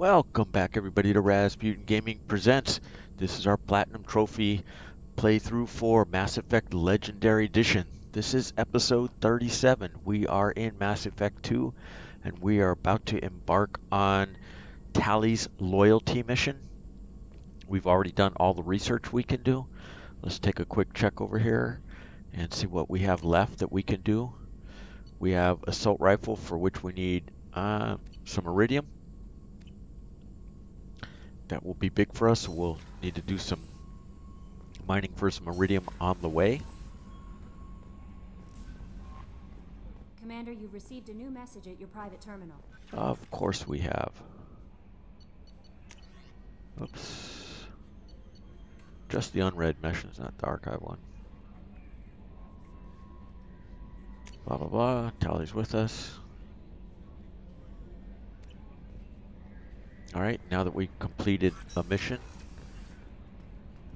Welcome back everybody to Razzpuytin Gaming Presents. This is our Platinum Trophy playthrough for Mass Effect Legendary Edition. This is episode 37. We are in Mass Effect 2 and we are about to embark on Tali's loyalty mission. We've already done all the research we can do. Let's take a quick check over here and see what we have left that we can do. We have assault rifle for which we need uh, some iridium that will be big for us, we'll need to do some mining for some iridium on the way. Commander, you've received a new message at your private terminal. Of course we have. Oops. Just the unread missions, not the archive one. Blah blah blah. Tali's with us. All right, now that we've completed a mission,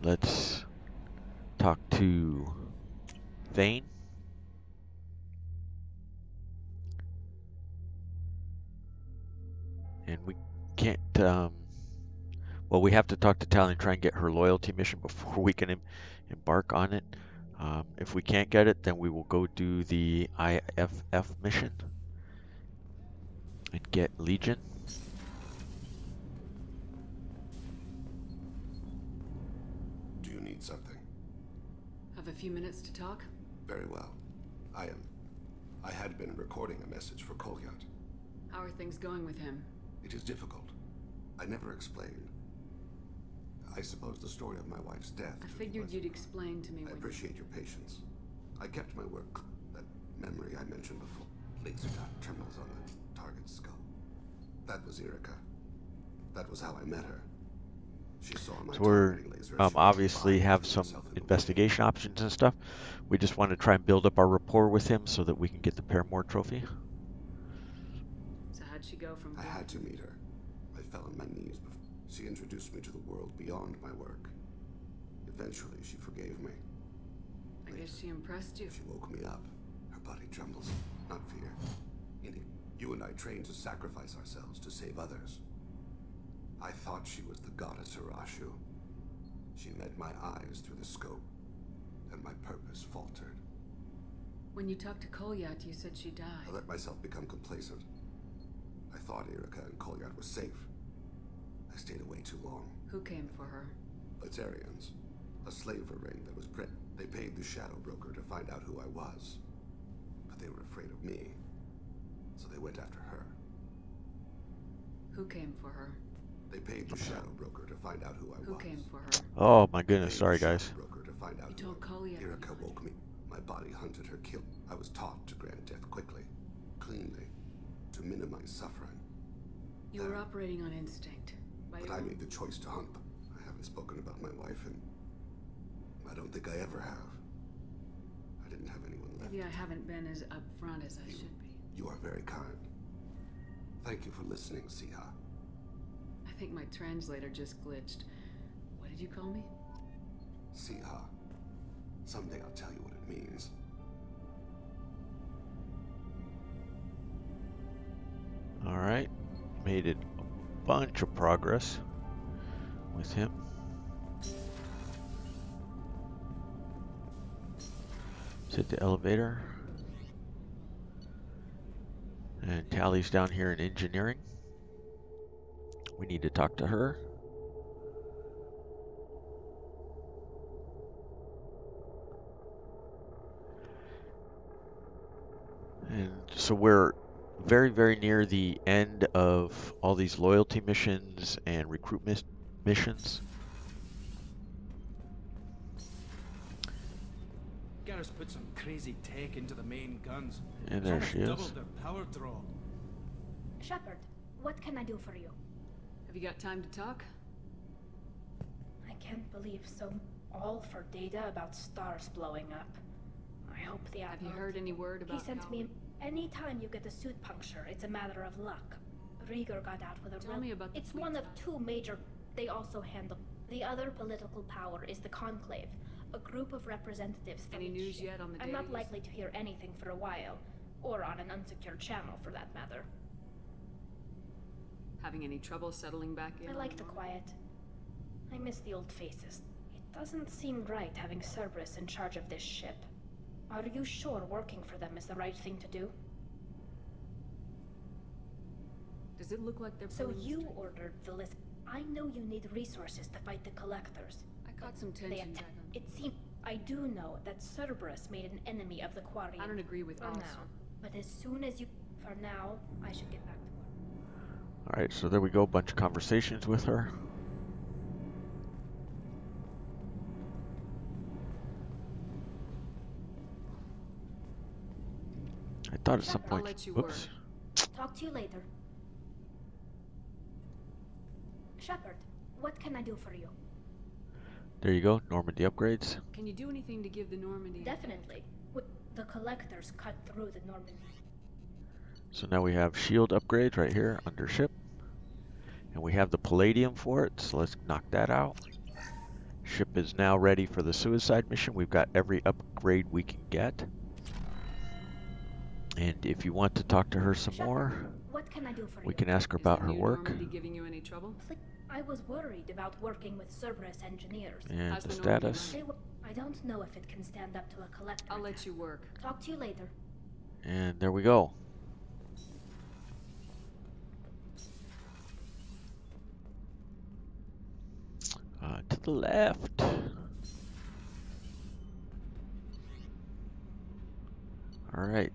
let's talk to Thane. And we can't, um, well, we have to talk to Tali and try and get her loyalty mission before we can em embark on it. Um, if we can't get it, then we will go do the IFF mission and get Legion. Few minutes to talk? Very well. I am. I had been recording a message for Kolyat. How are things going with him? It is difficult. I never explained. I suppose the story of my wife's death. I figured you'd explain to me. I appreciate your patience. I kept my work. That memory I mentioned before. Laser dot terminals on the target's skull. That was Irikah. That was how I met her. So we're um, obviously have some investigation options and stuff. We just want to try and build up our rapport with him so that we can get the Paramour trophy. So how'd she go from I had to meet her. I fell on my knees before. She introduced me to the world beyond my work. Eventually, she forgave me. I guess she impressed you. She woke me up. Her body trembles, not fear. You and I trained to sacrifice ourselves to save others. I thought she was the goddess Arashu. She met my eyes through the scope, and my purpose faltered. When you talked to Kolyat, you said she died. I let myself become complacent. I thought Irikah and Kolyat were safe. I stayed away too long. Who came for her? Batarians. A slaver ring that was print. They paid the shadow broker to find out who I was. But they were afraid of me. So they went after her. Who came for her? They paid the shadow broker to find out who I who was. Who came for her? Oh my goodness, sorry guys. Broker to find out you told Kolyat. Irikah woke me. My body hunted her kill. I was taught to grant death quickly, cleanly, to minimize suffering. You then, were operating on instinct. but I made the choice to hunt them. I haven't spoken about my wife and I don't think I ever have. I didn't have anyone left. Maybe I haven't been as upfront as I you, should be. You are very kind. Thank you for listening, Siha. I think my translator just glitched. What did you call me? Siha. Uh, someday I'll tell you what it means. Alright. Made it a bunch of progress with him. Let's hit the elevator. And Tali's down here in engineering. We need to talk to her. And so we're very, very near the end of all these loyalty missions and recruitment missions. Garrus put some crazy tech into the main guns. And there she is. Their power draw. Shepard, what can I do for you? Have you got time to talk? I can't believe so. All for data about stars blowing up. I hope the Have you heard any word about He sent me... Anytime you get a suit puncture, it's a matter of luck. Reegar got out with a Tell me about It's one of two major... They also handle... The other political power is the Conclave. A group of representatives Any news yet on the I'm not likely to hear anything for a while. Or on an unsecured channel, for that matter. Having any trouble settling back in? I like the quiet. I miss the old faces. It doesn't seem right having Cerberus in charge of this ship. Are you sure working for them is the right thing to do? Does it look like they're So you strings? ordered the list. I know you need resources to fight the collectors. I caught some tension back on. It seems I do know that Cerberus made an enemy of the Quarian. I don't agree with for now. But as soon as you for now, I should get back to work. Alright, so there we go. A bunch of conversations with her. I thought at some I'll point. let you Whoops. Talk to you later. Shepard, what can I do for you? There you go. Normandy upgrades. Can you do anything to give the Normandy? Definitely. The collectors cut through the Normandy. So now we have shield upgrades right here under ship. And we have the palladium for it, so let's knock that out. Ship is now ready for the suicide mission. We've got every upgrade we can get. And if you want to talk to her some Shepard, more, What can I do for we you? can ask her Is about the her new work Normandy giving you any trouble? I was worried about working with Cerberus engineers. and How's the the status. I don't know if it can stand up to a collector. I'll let you work. Talk to you later. And there we go. Uh, to the left. Alright.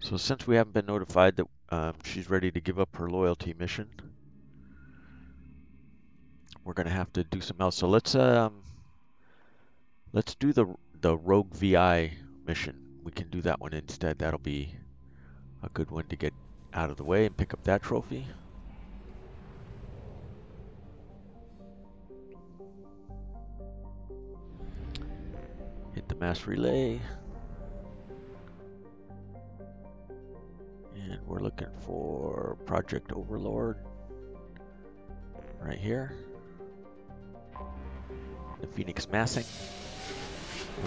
So since we haven't been notified that um, she's ready to give up her loyalty mission, we're gonna have to do something else. So let's um, let's do the the Rogue VI mission. We can do that one instead. That'll be a good one to get out of the way and pick up that trophy. Mass relay. And we're looking for Project Overlord right here. The Phoenix massing.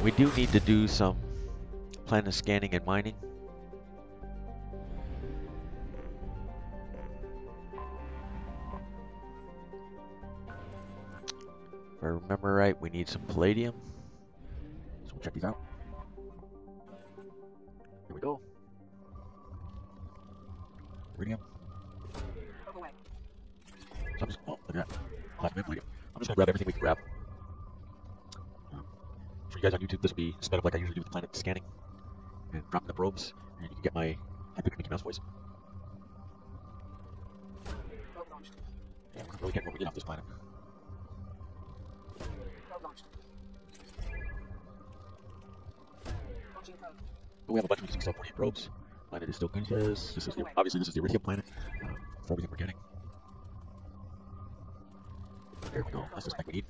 We do need to do some planet scanning and mining. If I remember right, we need some palladium. Check these out. Here we go. Iridium. So I'm just, oh, look at that. I'm just gonna grab everything we can grab. Um, for you guys on YouTube, this will be sped up like I usually do with planet scanning and dropping the probes, and you can get my epic Mickey Mouse voice. Yeah, we're really getting what we get off this planet. But we have a bunch of interesting stuff for probes. Planet is still good. This, this is the, obviously this is the Iridium planet uh, for everything we're getting. There we go. That's the spec we need.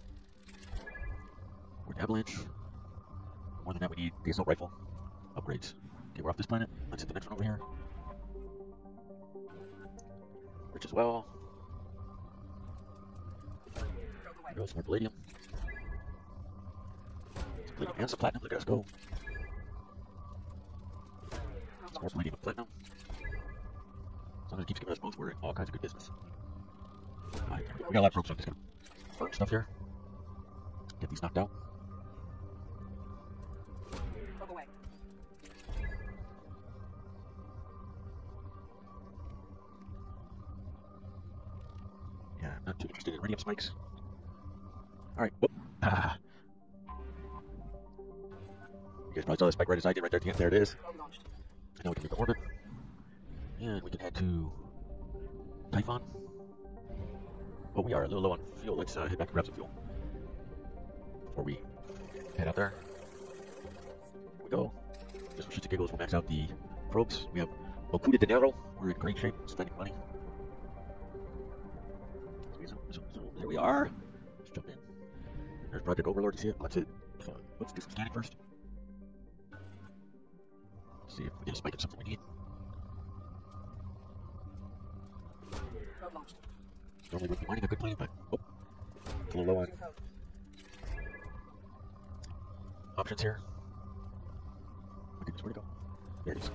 We're an avalanche. More than that, we need the assault rifle upgrades. Okay, we're off this planet. Let's hit the next one over here. Rich as well. There we go, some more palladium. Some palladium and some platinum. Look at us go. More palladium and platinum. As it keeps giving us both, we're in all kinds of good business. Alright, we got a lot of probes, so I'm just gonna burn stuff here. Get these knocked out. Yeah, I'm not too interested in iridium spikes. Alright, whoop. Ah. You guys probably saw the spike right as I did right there at the end. There it is. Now we can make the orbit. And we can head to Typhon. But we are a little low on fuel. Let's uh, head back and grab some fuel. Before we head out there. Here we go. Just for shits and giggles, we'll max out the probes. We have Mocu de Dinero. We're in great shape, spending money. So, so, there we are. Let's jump in. There's Project Overlord. You see it? Let's it. Let's do some scanning first see if we yes, I it. something we need. Normally would be mining a good plan, but oh, a little low on options here. Okay, where to go? There it is.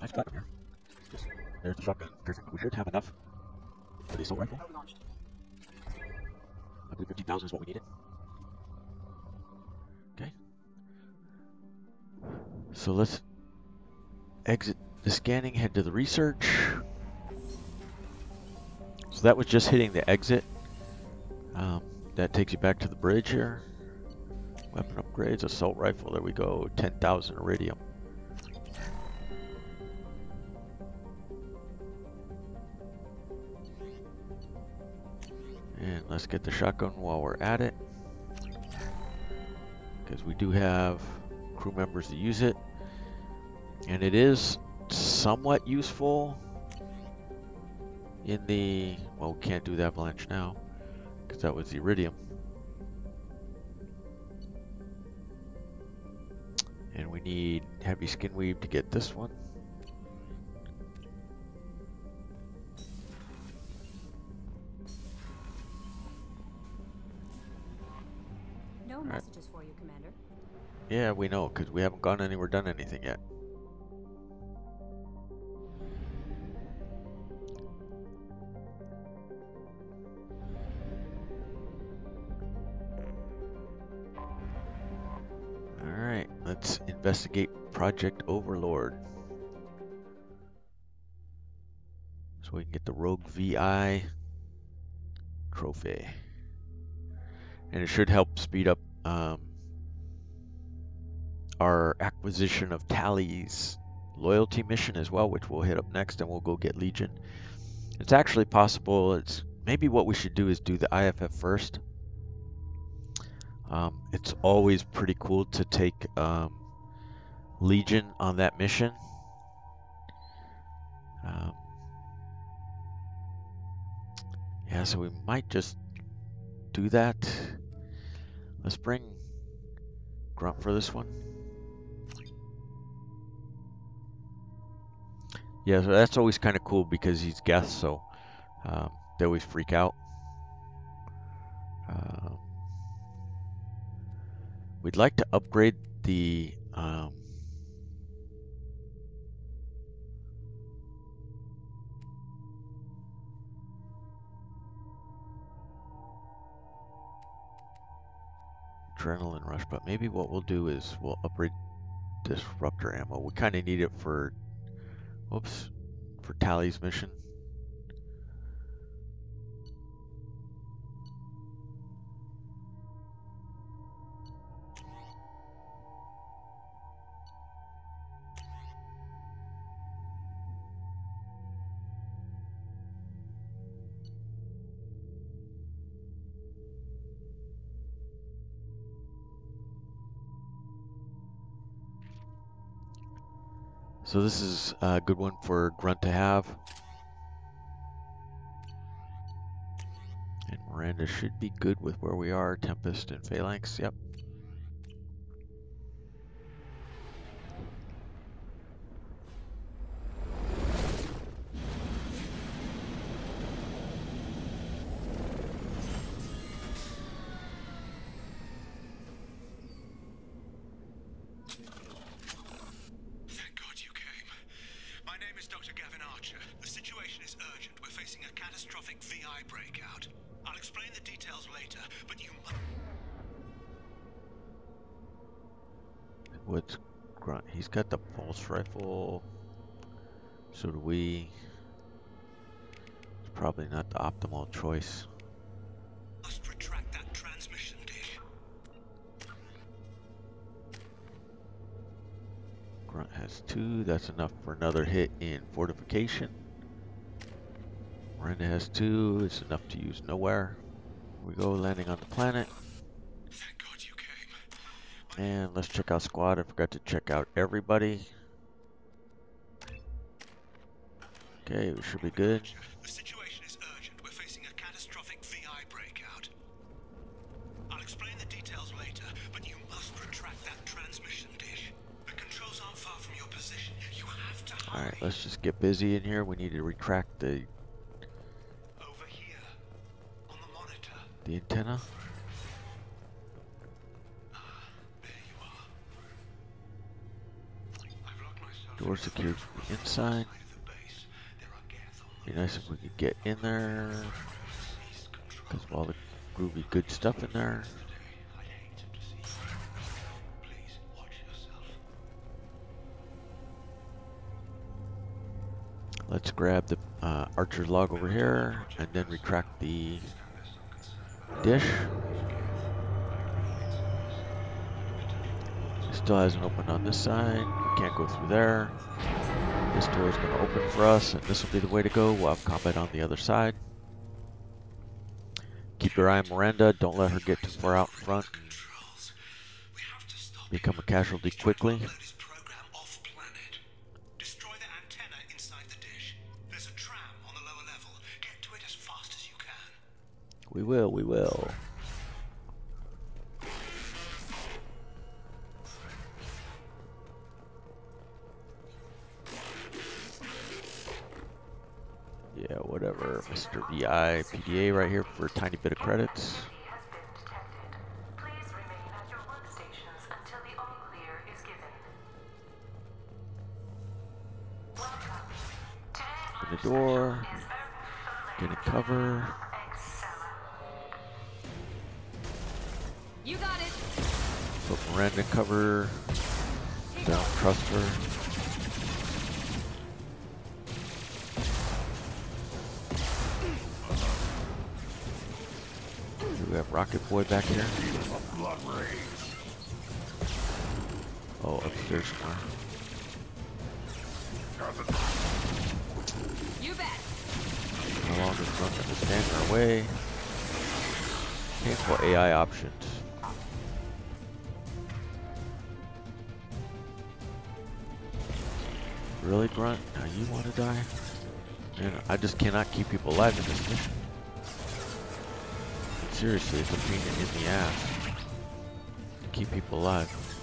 I've got him here. There's the shotgun. We should have enough for the assault rifle. I believe 15,000 is what we needed. Okay. So let's exit the scanning, head to the research. So that was just hitting the exit. Um, that takes you back to the bridge here. Weapon upgrades, assault rifle, there we go, 10,000 iridium. And let's get the shotgun while we're at it. Because we do have crew members that use it. And it is somewhat useful in the... Well, we can't do the avalanche now. Because that was the iridium. And we need heavy skin weave to get this one. No messages for you, Commander. Yeah, we know, because we haven't gone anywhere, done anything yet. Alright, let's investigate Project Overlord. So we can get the Rogue VI trophy. And it should help speed up um, our acquisition of Tali's loyalty mission as well, which we'll hit up next, and we'll go get Legion. It's actually possible. It's maybe what we should do is do the IFF first. Um, it's always pretty cool to take um, Legion on that mission. Um, yeah, so we might just do that. Let's bring Grunt for this one. Yeah, so that's always kind of cool because he's Geth, so um, they always freak out. Um, we'd like to upgrade the um, adrenaline rush, but maybe what we'll do is we'll upgrade disruptor ammo. We kind of need it for, whoops, for Tali's mission. So this is a good one for Grunt to have. And Miranda should be good with where we are. Tempest and Phalanx, yep. Probably not the optimal choice. must retract that transmission dish. Grunt has two. That's enough for another hit in fortification. Miranda has two. It's enough to use nowhere. Here we go, landing on the planet. Thank God you came. And let's check out squad. I forgot to check out everybody. Okay, we should be good. Alright, let's just get busy in here. We need to retract the... Over here, on the monitor. The antenna. Door secured from the inside. Be nice if we could get in there. Because of all the groovy good stuff in there. Let's grab the uh, archer's log over here and then retract the dish. Still hasn't opened on this side. We can't go through there. This door is going to open for us, and this will be the way to go. We'll have combat on the other side. Keep your eye on Miranda. Don't let her get too far out in front become a casualty quickly. We will, we will. Yeah, whatever. Mr. VI PDA right here for a tiny bit of credits. the door. Get a cover. You got it. Put Miranda in cover. Don't trust her. Do we have Rocket Boy back here? Oh, upstairs somewhere. You bet. No longer drunk and stand in our way. Painful AI options. Really, Grunt? Now you want to die? Man, I just cannot keep people alive in this mission. Seriously, it's a pain in the ass to keep people alive.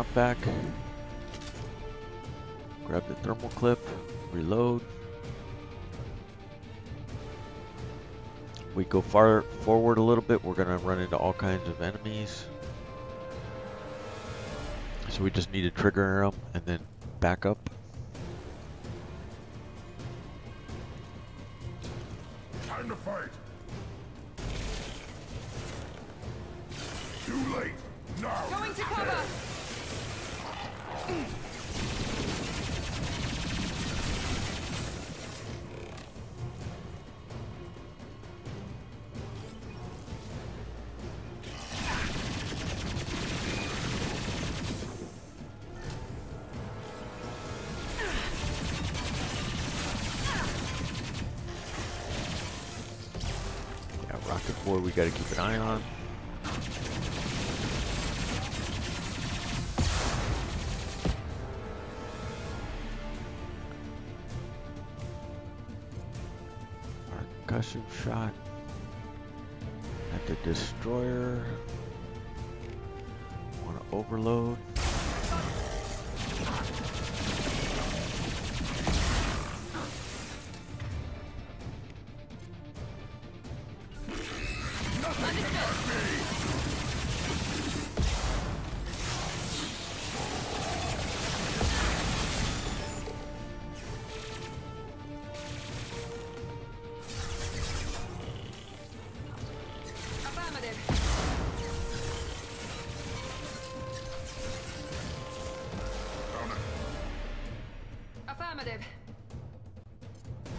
Grunt back. Grab the thermal clip, reload. We go far forward a little bit, we're gonna run into all kinds of enemies. So we just need to trigger them and then back up.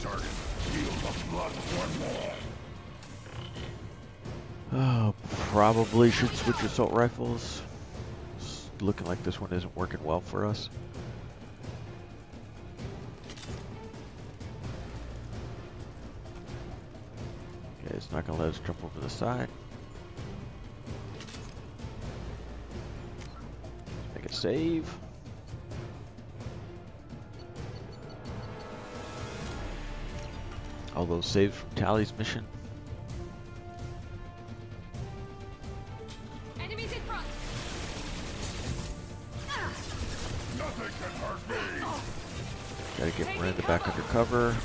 Target. Blood one more. Oh, probably should switch assault rifles. It's looking like this one isn't working well for us. Okay, it's not gonna let us jump over the side. Make a save. All saved from Tali's mission. Enemies in front. Nothing can hurt me! Gotta get Miranda back under cover.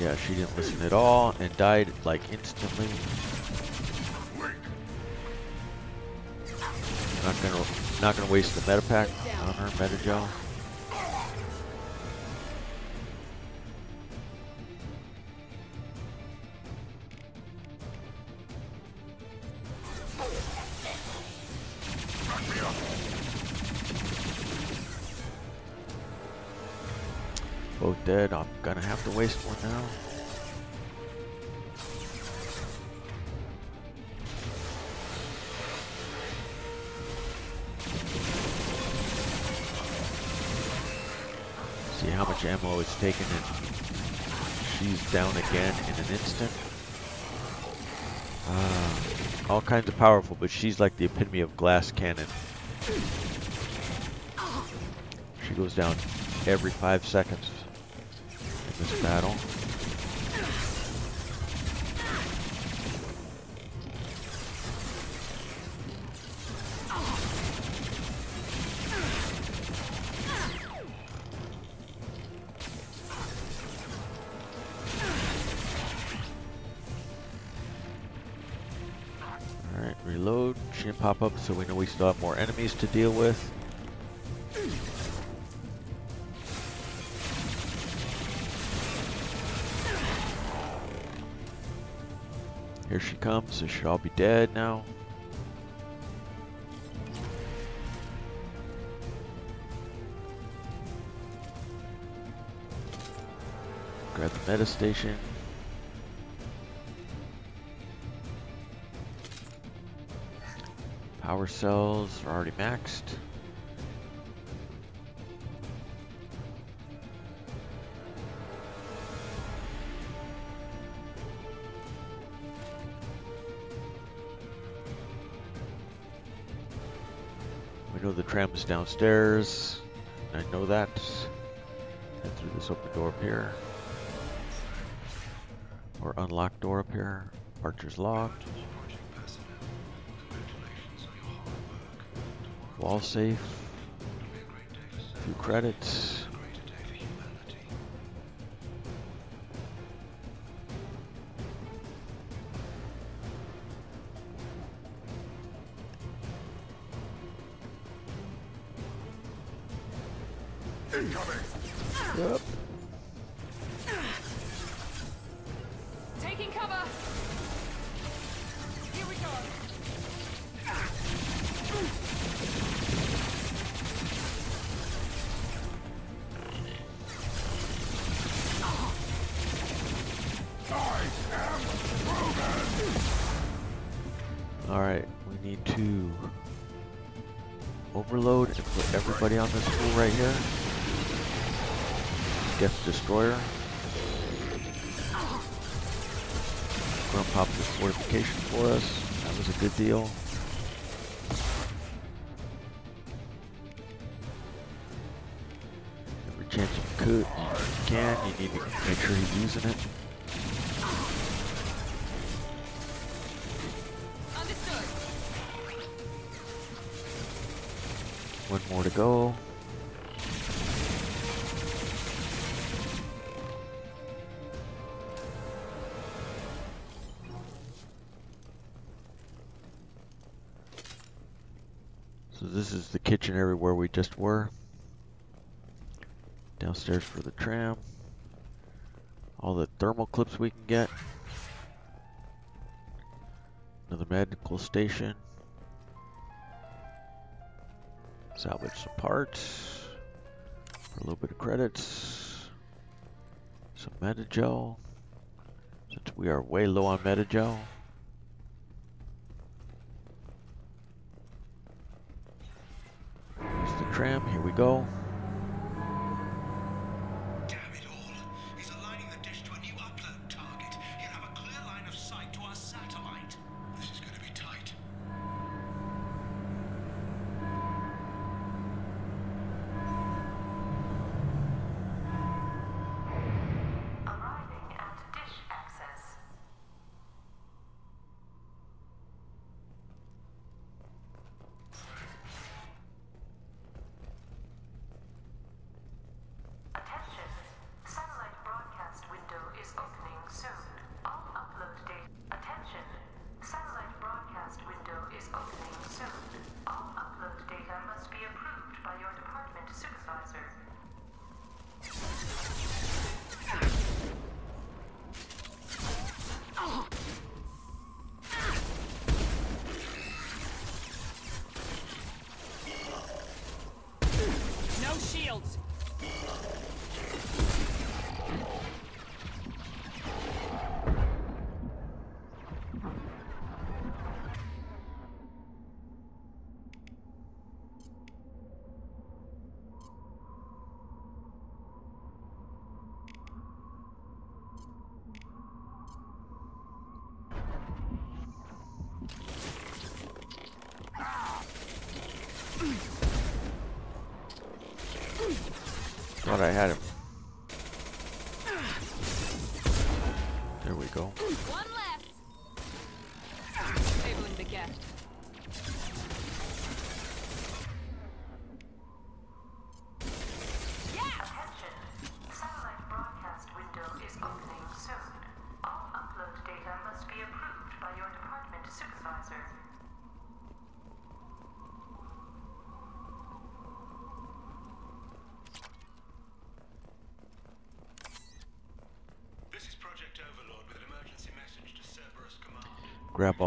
Yeah, she didn't listen at all and died like instantly. Not gonna not gonna waste the meta pack on her meta gonna have to waste one now. See how much ammo it's taken and she's down again in an instant. Uh, all kinds of powerful, but she's like the epitome of glass cannon. She goes down every five seconds battle. Alright, reload. Didn't pop up, so we know we still have more enemies to deal with. They should all be dead now. Grab the meta station. Power cells are already maxed. We know the tram is downstairs. I know that. Head through this open door up here. Or unlocked door up here. Archer's locked. Wall safe. Few credits. Overload and put everybody on this pool right here. Death Destroyer. Gonna pop this fortification for us. That was a good deal. Every chance you could, you can, you need to make sure he's using it. More to go. So this is the kitchen area where we just were. Downstairs for the tram. All the thermal clips we can get. Another medical station. Salvage some parts. For a little bit of credits. Some medi-gel. Since we are way low on medi-gel. Here's the tram. Here we go.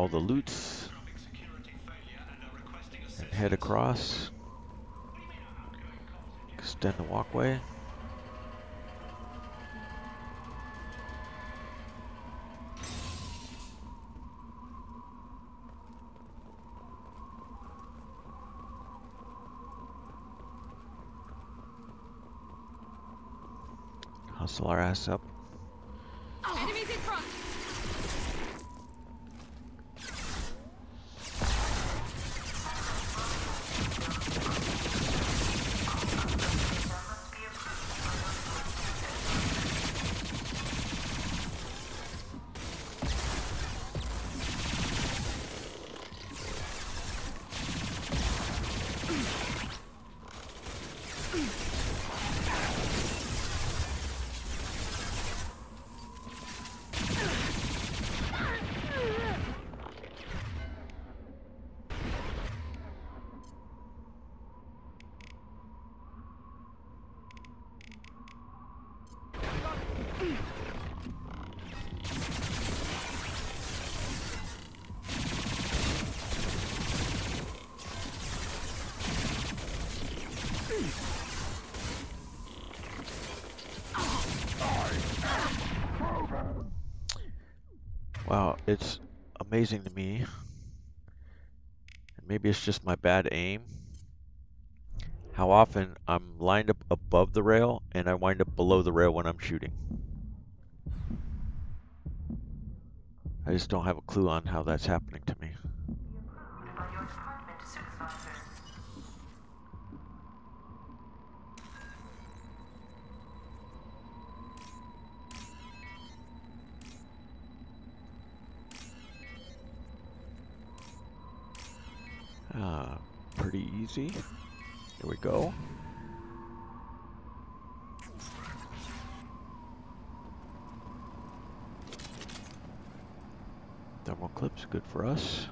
All the failure and head across. Extend the walkway. Hustle our ass up. Amazing to me. And maybe it's just my bad aim. How often I'm lined up above the rail and I wind up below the rail when I'm shooting. I just don't have a clue on how that's happening to easy. Here we go. Thermal clips, good for us.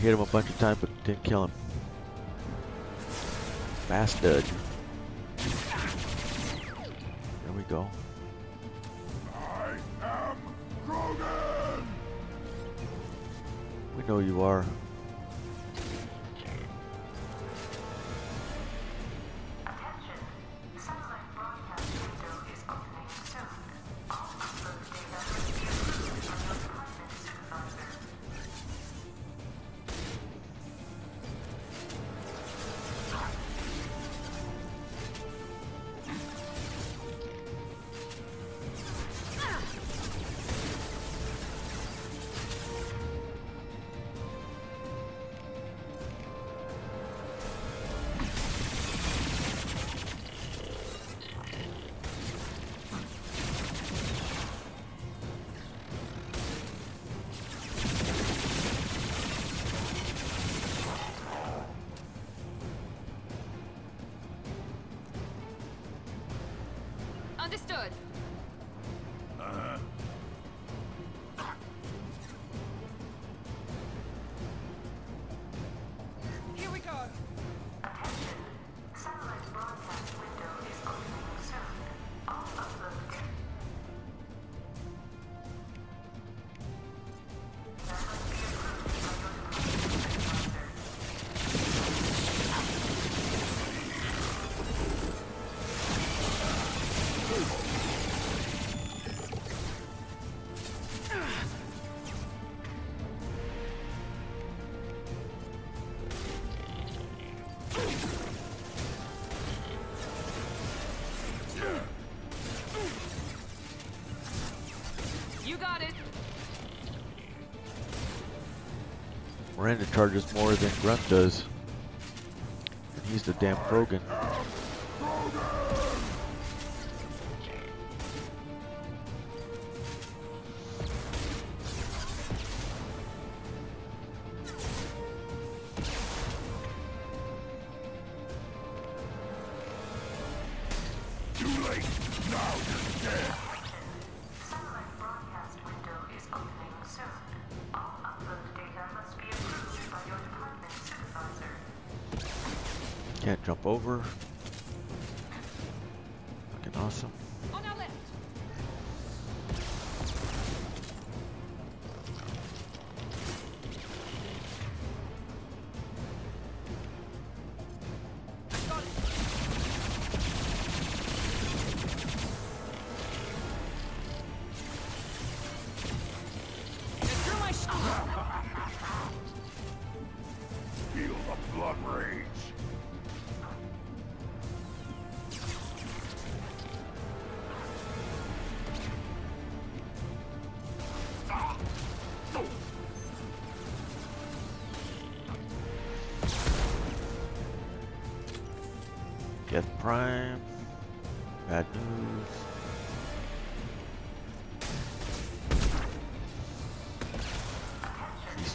hit him a bunch of times, but didn't kill him. Fast dodge. Miranda charges more than Grunt does. And he's the damn Krogan.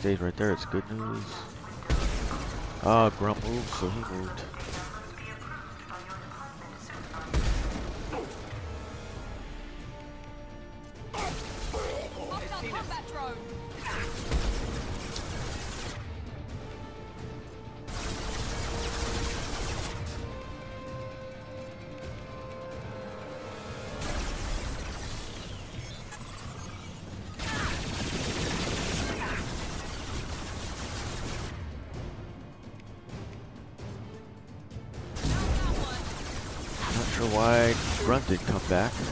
stage right there. It's good news. Ah, uh, Grunt moved, so he moved. back.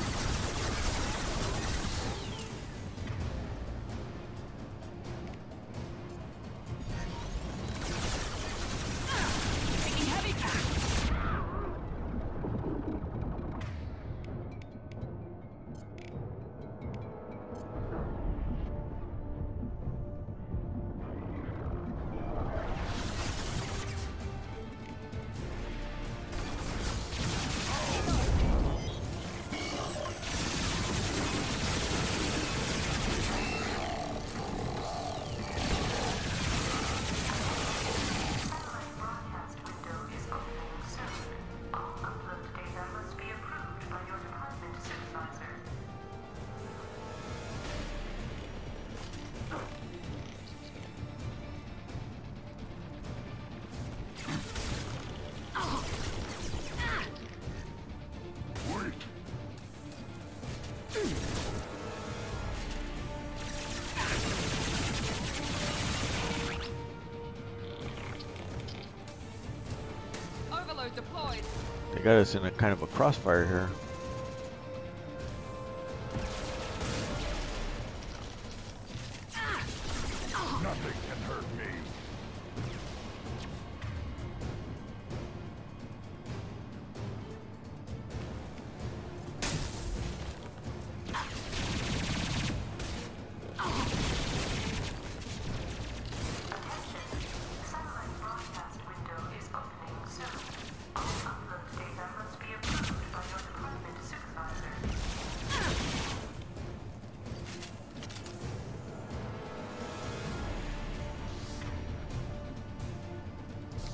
Got us in a kind of a crossfire here.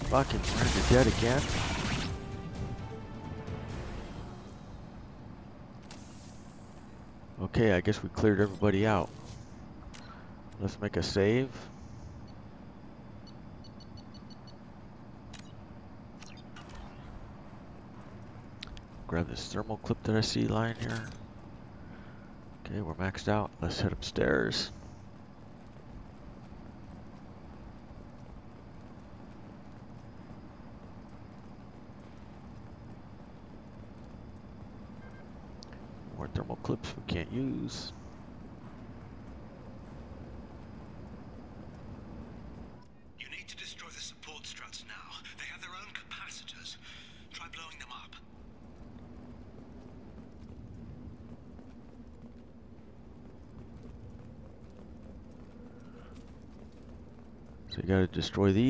Fucking to dead again. Okay, I guess we cleared everybody out. Let's make a save. Grab this thermal clip that I see lying here. Okay, we're maxed out. Let's head upstairs. More thermal clips we can't use. You need to destroy the support struts now. They have their own capacitors. Try blowing them up. So you gotta destroy these.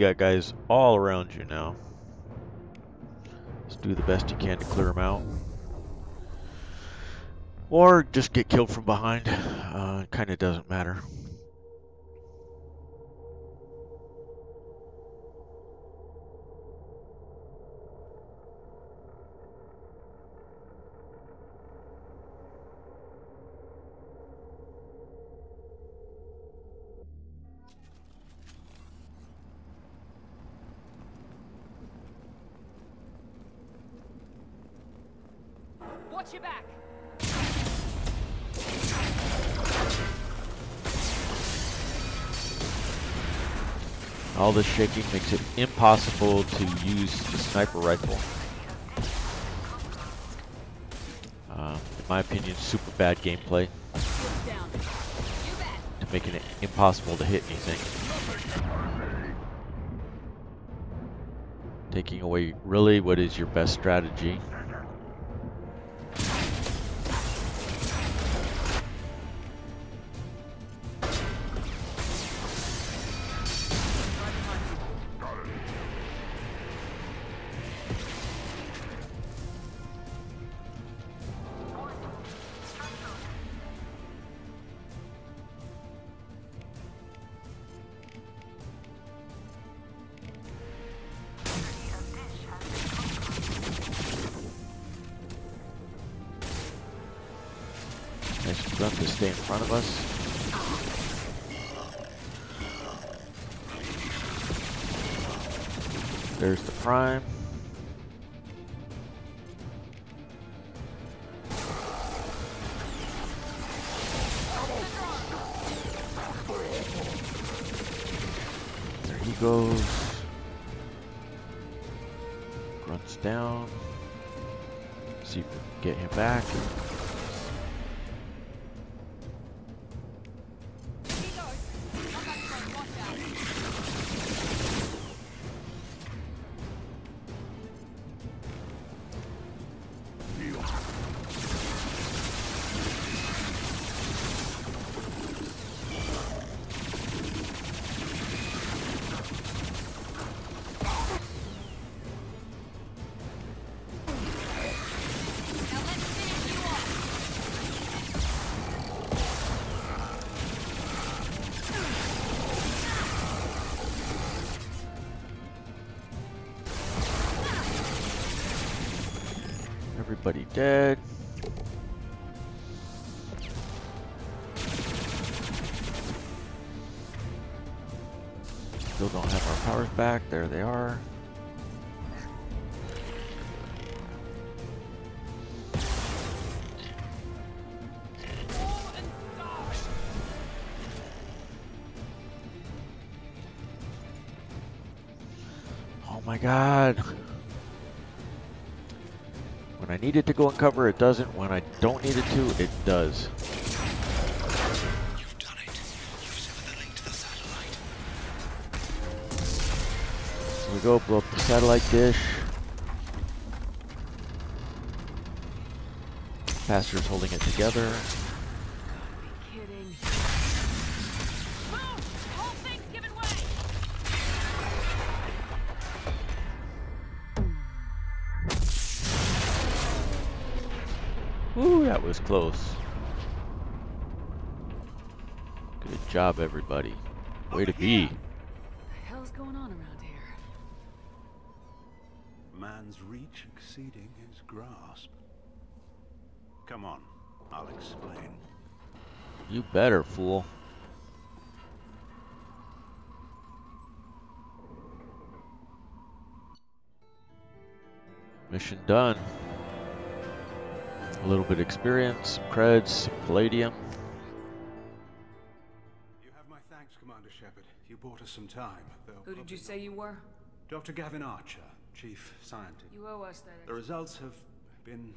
Got guys all around you now. Just do the best you can to clear them out. Or just get killed from behind. Uh, kind of doesn't matter. Watch your back. All this shaking makes it impossible to use the sniper rifle. Uh, in my opinion, super bad gameplay to making it impossible to hit anything. Taking away really what is your best strategy. Doesn't. When I don't need it to, it does. You've done it. You've severed the link to the satellite. Here we go, blow up the satellite dish. Pastor's holding it together. Close. Good job, everybody. Way to oh, be. What the hell's going on around here? Man's reach exceeding his grasp. Come on, I'll explain. You better, fool. Mission done. A little bit of experience, some creds, some palladium. You have my thanks, Commander Shepard. You bought us some time, though. Who did you say you were? Dr. Gavin Archer, Chief Scientist. You owe us that. The results have been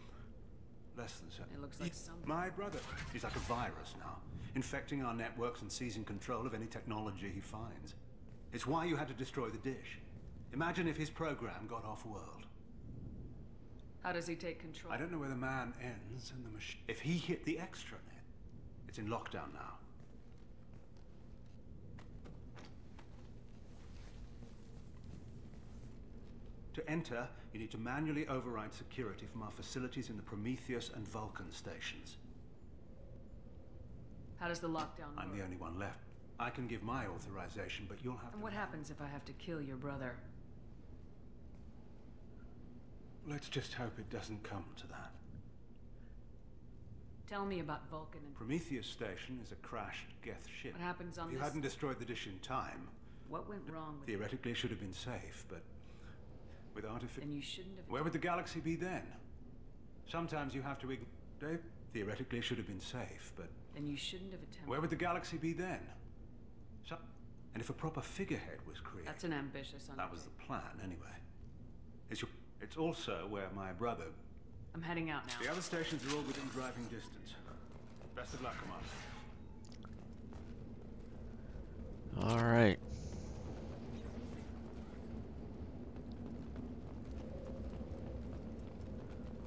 less than so. It looks like some. My brother. He's like a virus now, infecting our networks and seizing control of any technology he finds. It's why you had to destroy the dish. Imagine if his program got off world. How does he take control? I don't know where the man ends and the machine. If he hit the extranet, it's in lockdown now. To enter, you need to manually override security from our facilities in the Prometheus and Vulcan stations. How does the lockdown I'm work? the only one left. I can give my authorization, but you'll have And to. what happens if I have to kill your brother? Let's just hope it doesn't come to that. Tell me about Vulcan and Prometheus station is a crashed Geth ship. what happens on If you this. hadn't destroyed the dish in time, What went wrong with theoretically it should have been safe, but with artificial. Then you shouldn't have. Where would the galaxy be then? Sometimes you have to Dave, theoretically should have been safe, but Then you shouldn't have attempted. where would the galaxy be then? So, and if a proper figurehead was created, That's an ambitious that was the plan anyway. It's, your, it's also where my brother. I'm heading out now. The other stations are all within driving distance. Best of luck, Commander. All right.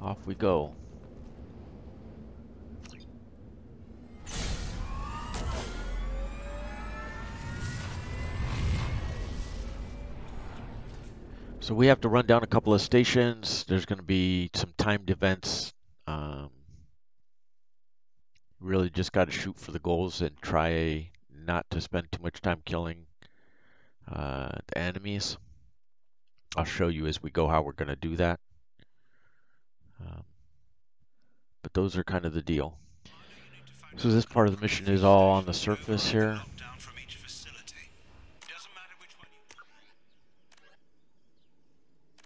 Off we go. So we have to run down a couple of stations. There's going to be some timed events. Um, really just got to shoot for the goals and try not to spend too much time killing uh, the enemies. I'll show you as we go how we're going to do that. Um, but those are kind of the deal. So this part of the mission is all on the surface here. Lockdown from each facility. Doesn't matter which one you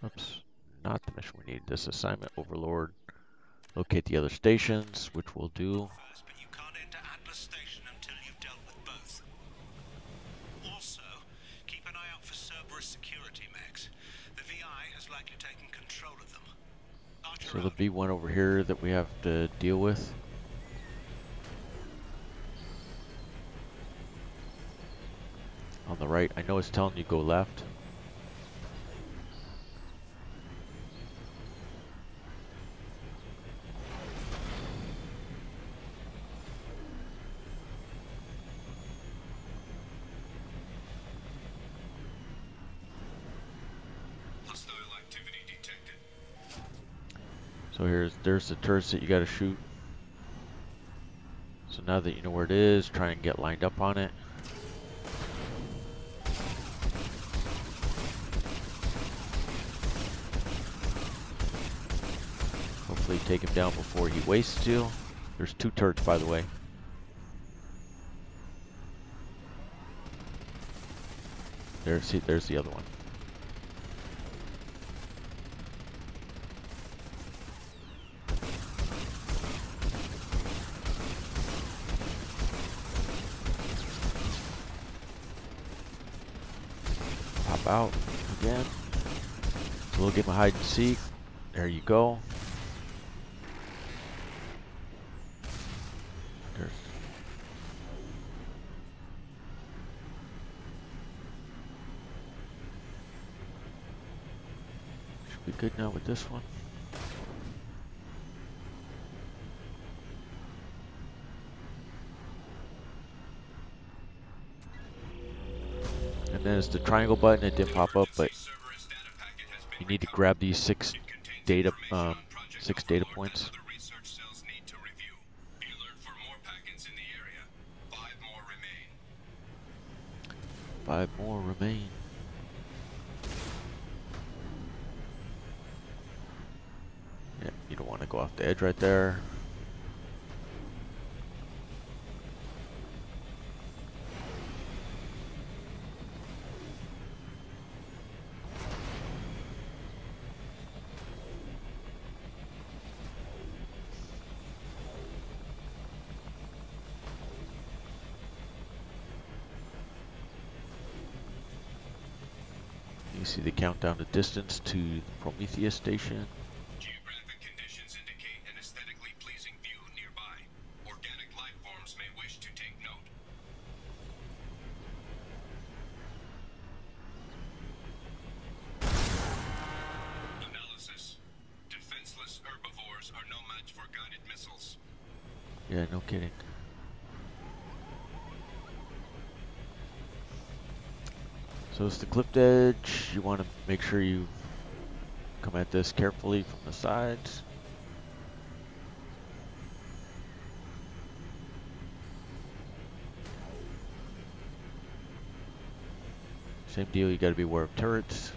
Oops, not the mission we need. This assignment overlord. Locate the other stations, which we'll do. but you can't enter Atlas Station until you've dealt with both. Also, keep an eye out for Cerberus security mechs. The VI has likely taken control of them. Archer So there'll be one over here that we have to deal with. On the right, I know it's telling you go left. So here's there's the turrets that you gotta shoot. So now that you know where it is, try and get lined up on it. Hopefully take him down before he wastes steel. There's two turrets, by the way. There's, see, there's the other one. Out again. We'll get my hide and seek. There you go. Should be good now with this one. And it's the triangle button. It didn't pop up, but you need to grab these six data, um, six data points. Five more remain. Yeah, you don't want to go off the edge right there. See the countdown to distance to the Prometheus station. Geographic conditions indicate an aesthetically pleasing view nearby. Organic life forms may wish to take note. Analysis. Defenseless herbivores are no match for guided missiles. Yeah, no kidding. So it's the clipped edge. You want to make sure you come at this carefully from the sides. Same deal, you gotta be aware of turrets.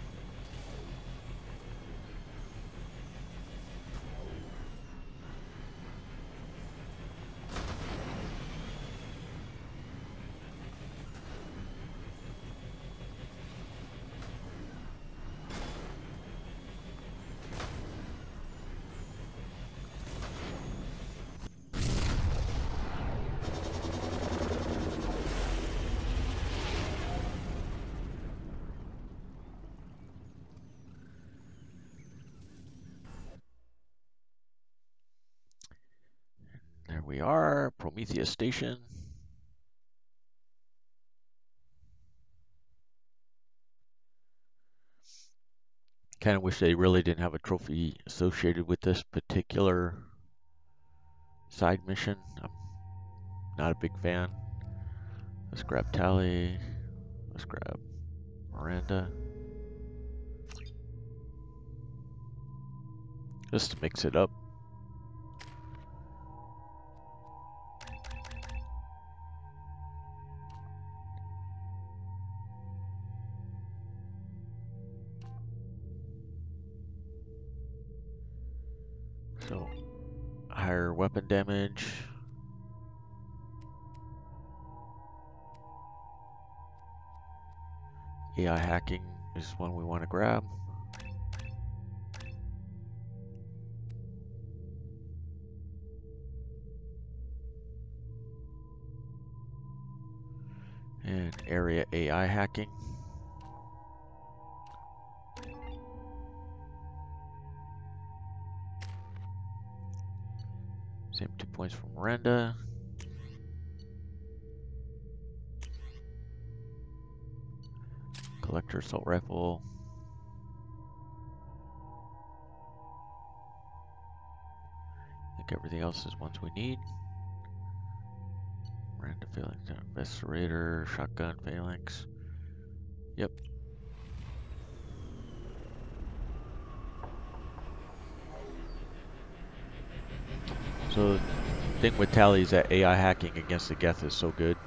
Prometheus Station. Kind of wish they really didn't have a trophy associated with this particular side mission. I'm not a big fan. Let's grab Tali. Let's grab Miranda. Just to mix it up. Is one we want to grab. And area AI hacking. Same two points from Miranda. Assault rifle. I think everything else is ones we need. Miranda phalanx, eviscerator, shotgun phalanx. Yep. So the thing with Tali is that AI hacking against the Geth is so good.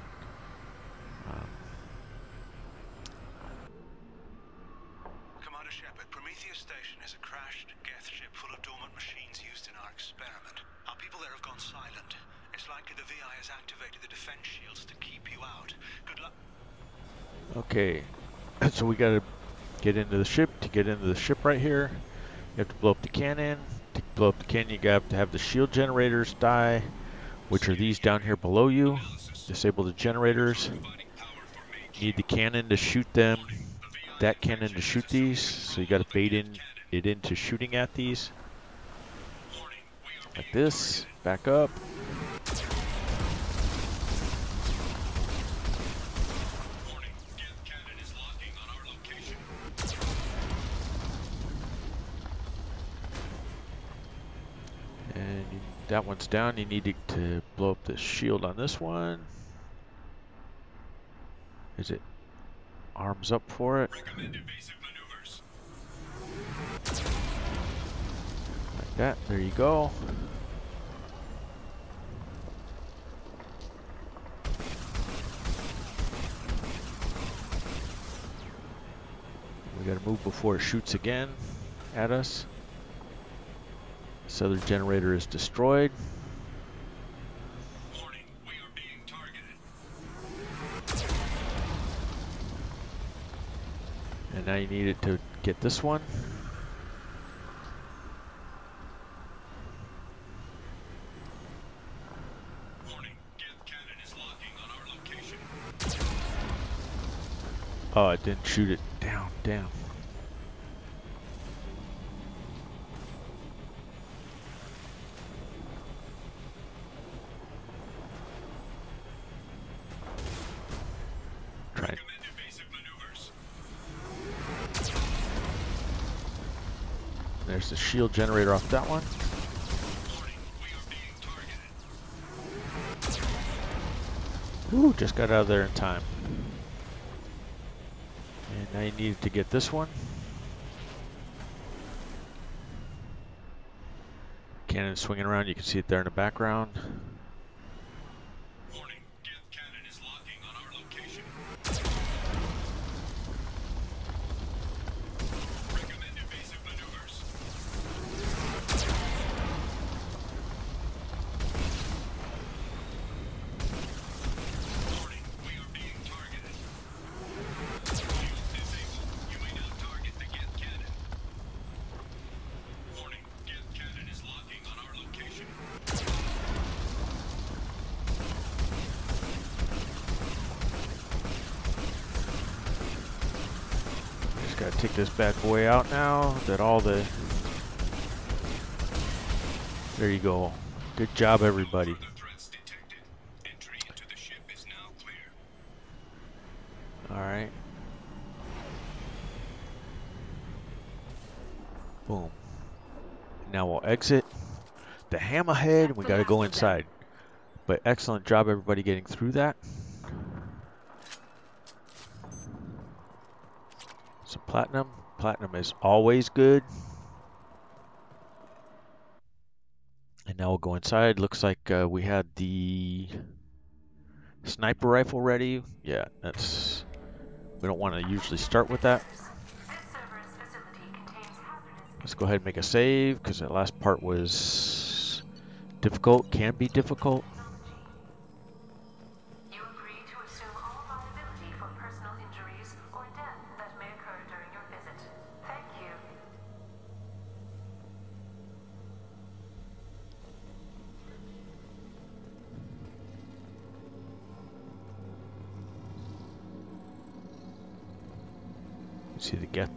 So we gotta get into the ship. To get into the ship right here, you have to blow up the cannon. To blow up the cannon, you have to have the shield generators die, which are these down here below you. Disable the generators. Need the cannon to shoot them. That cannon to shoot these. So you gotta bait in it into shooting at these. Like this. Back up. That one's down. You need to, blow up the shield on this one. Is it arms up for it? Like that. There you go. We gotta move before it shoots again at us. This other generator is destroyed. And now you need it to get this one. Oh, it didn't shoot it down, down. There's the shield generator off that one. Ooh, just got out of there in time. And now you need to get this one. Cannon swinging around, you can see it there in the background. This bad boy out now that all the... There you go. Good job, everybody. Alright. Boom. Now we'll exit the hammerhead. We gotta go inside. But excellent job, everybody, getting through that. Some platinum. Platinum is always good. And now we'll go inside. Looks like uh, we had the sniper rifle ready. Yeah, that's. We don't want to usually start with that. Let's go ahead and make a save because that last part was difficult, can be difficult.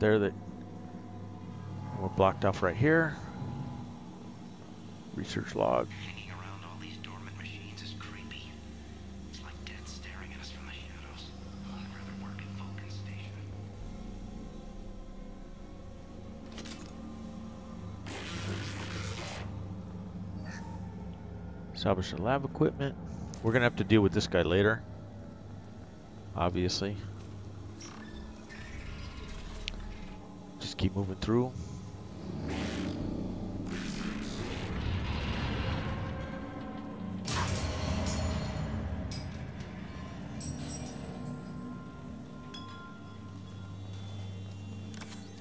There that we're blocked off right here. Research log. Hanging around all these dormant machines is creepy. It's like death staring at us from the shadows. I'd rather work at Vulcan Station. Salvage the lab equipment. We're gonna have to deal with this guy later. Obviously. Keep moving through.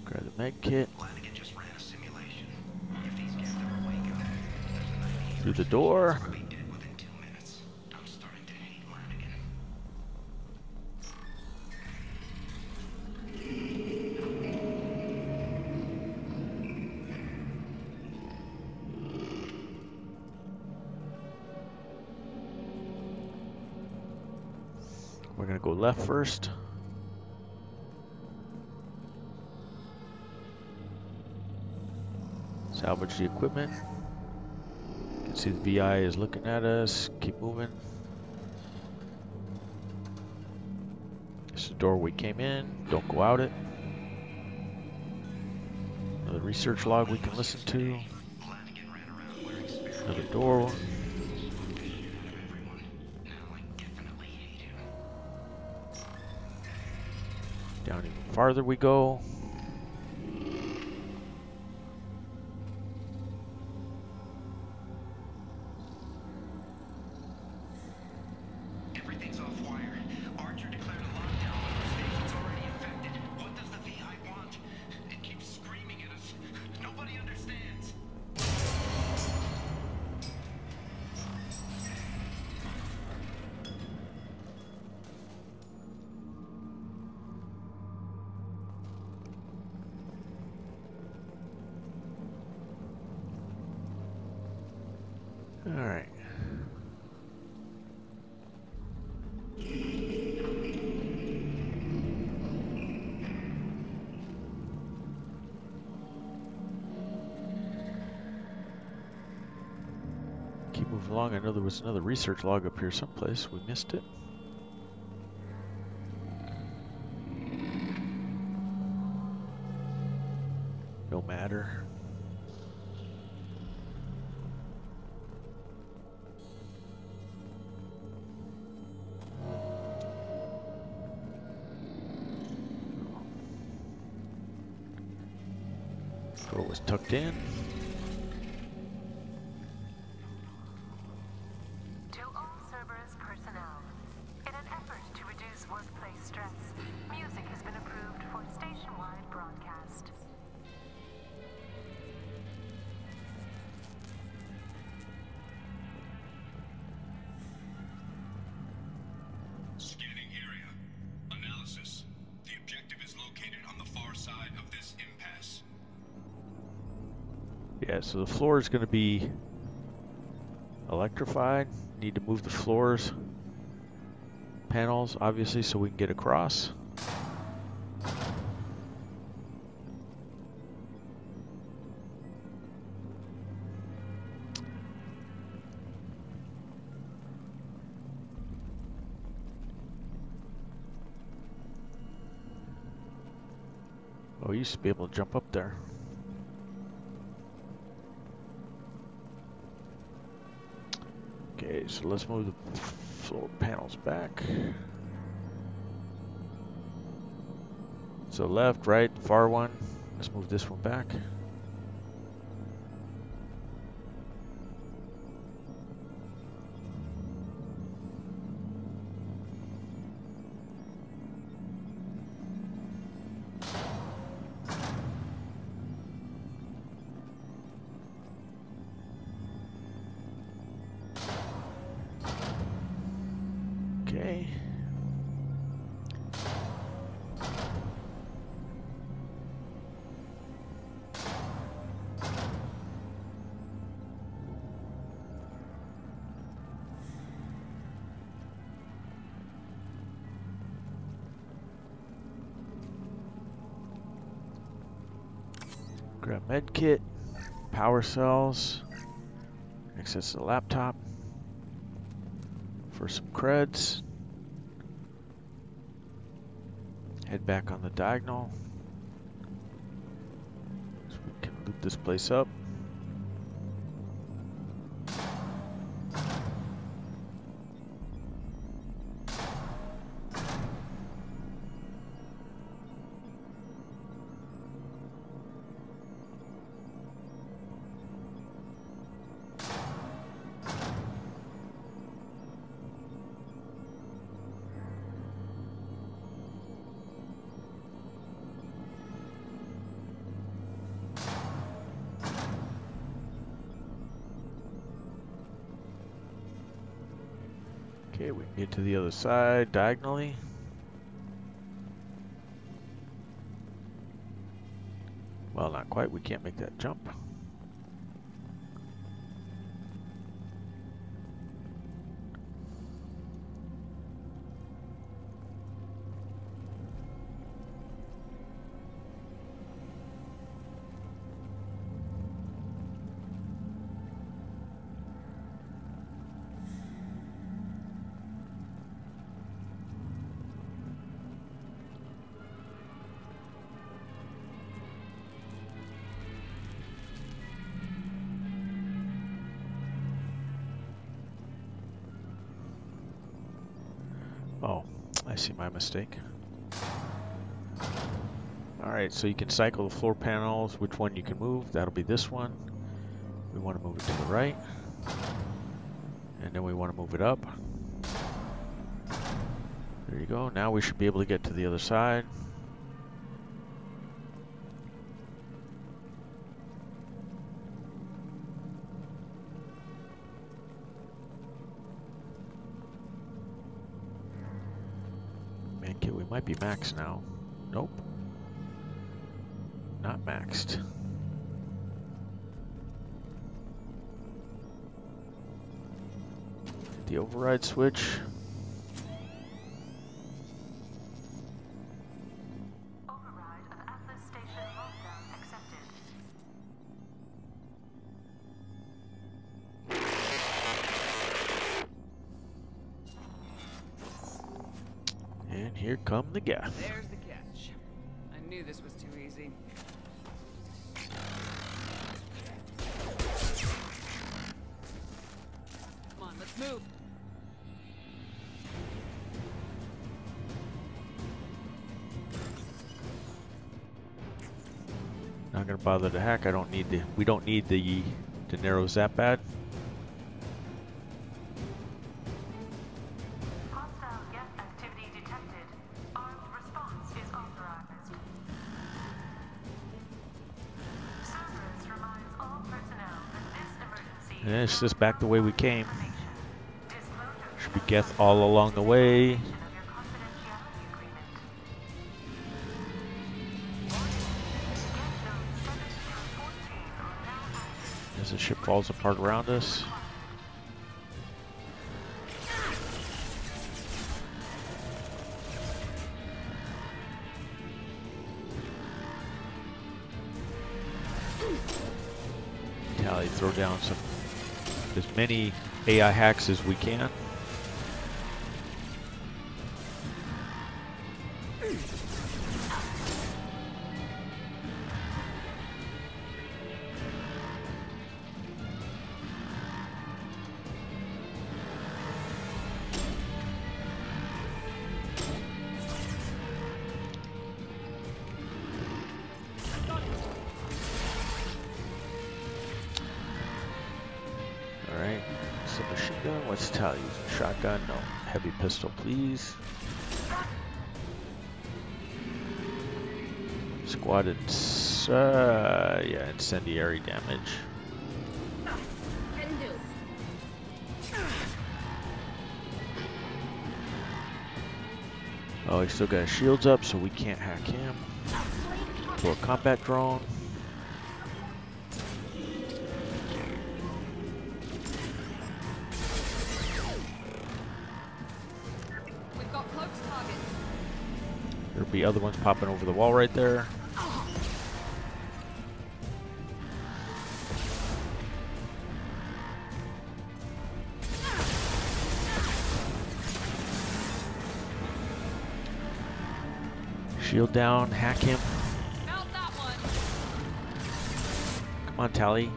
Grab the med kit. Flanagan just ran left first. Salvage the equipment. You can see the VI is looking at us. Keep moving. This is the door we came in. Don't go out it. Another research log we can listen to. Another door. Farther we go. Know there was another research log up here someplace. We missed it. No matter. Yeah, so the floor is going to be electrified. Need to move the floors panels, obviously, so we can get across. Oh, you used to be able to jump up there. Okay, so let's move the floor panels back. So left, right, far one. Let's move this one back. Power cells, access the laptop for some creds. Head back on the diagonal. So we can loop this place up. Side diagonally. Well, not quite. We can't make that jump. Mistake. Alright, so you can cycle the floor panels, which one you can move. That'll be this one. We want to move it to the right. And then we want to move it up. There you go. Now we should be able to get to the other side. Might be maxed now. Nope. Not maxed. The override switch. Come the Geth. There's the catch. I knew this was too easy. Come on, let's move. Not gonna bother to hack. I don't need the. We don't need the De Niro's that bad. And just back the way we came. Should be Geth all along the way. of your confidentiality agreement. Geth nodes 7 through 14 are now active. As the ship falls apart around us. Many AI hacks as we can. Please. Squatted. Uh, yeah, incendiary damage. Oh, he still got shields up, so we can't hack him. For a combat drone. There'll other ones popping over the wall right there. Shield down, hack him. Found that one. Come on, Tali.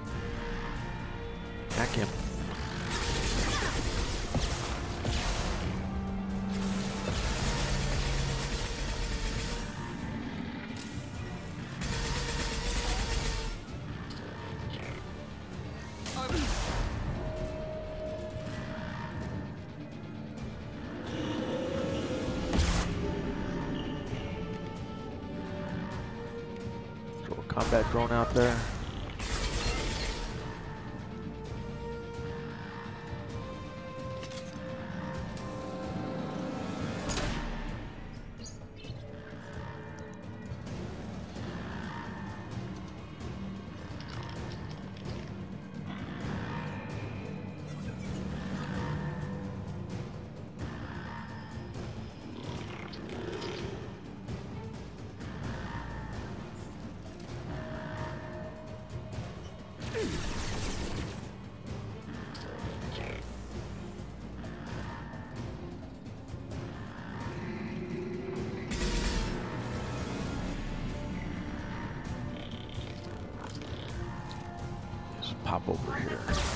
Pop over. Here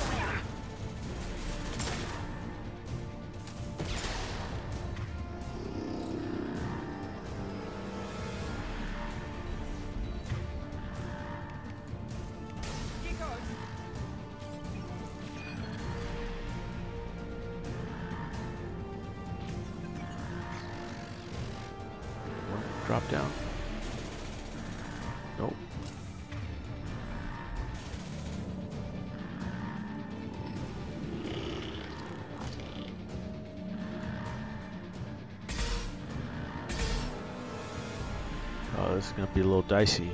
Oh, gonna be a little dicey.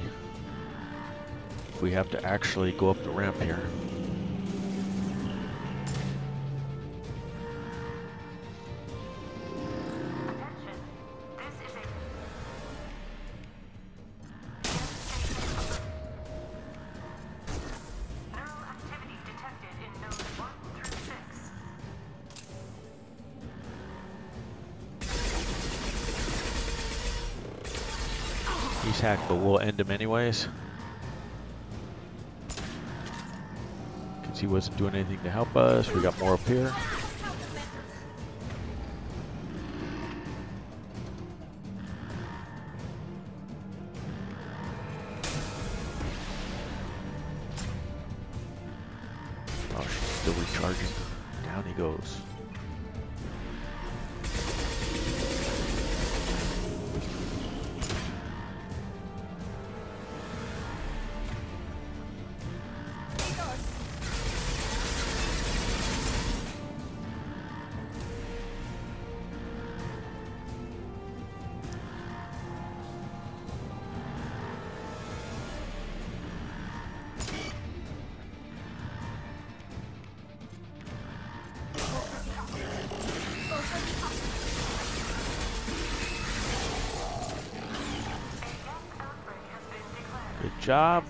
If we have to actually go up the ramp here. Hacked, but we'll end him anyways. Because he wasn't doing anything to help us. We got more up here. Job.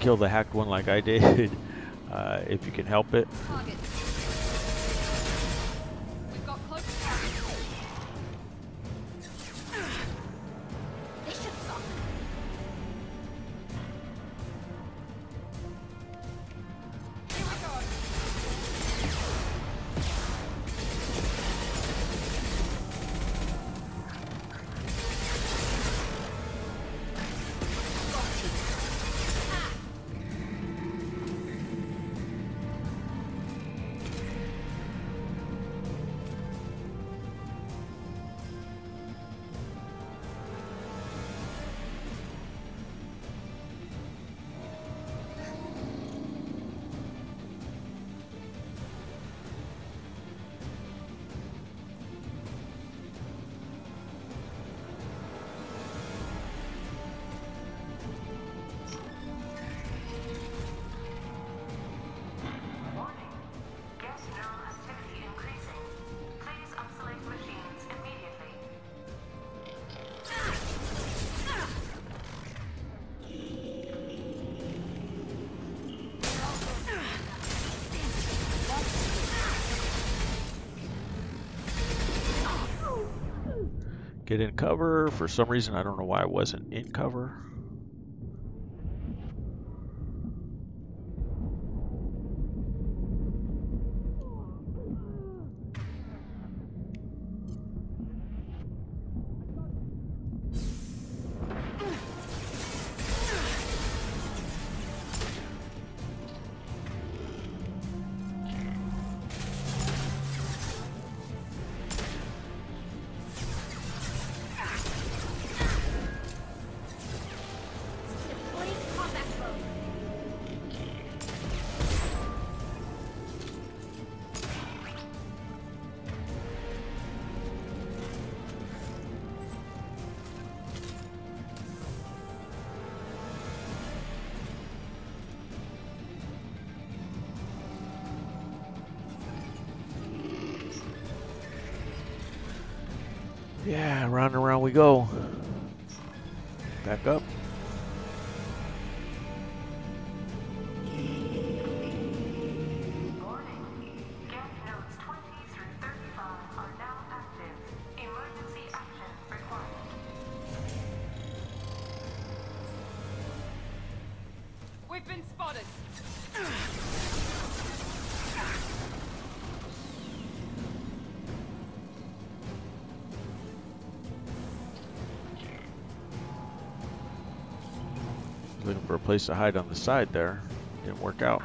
Kill the hacked one like I did, uh, if you can help it. Get in cover. For some reason, I don't know why I wasn't in cover. We go. Place to hide on the side there. Didn't work out.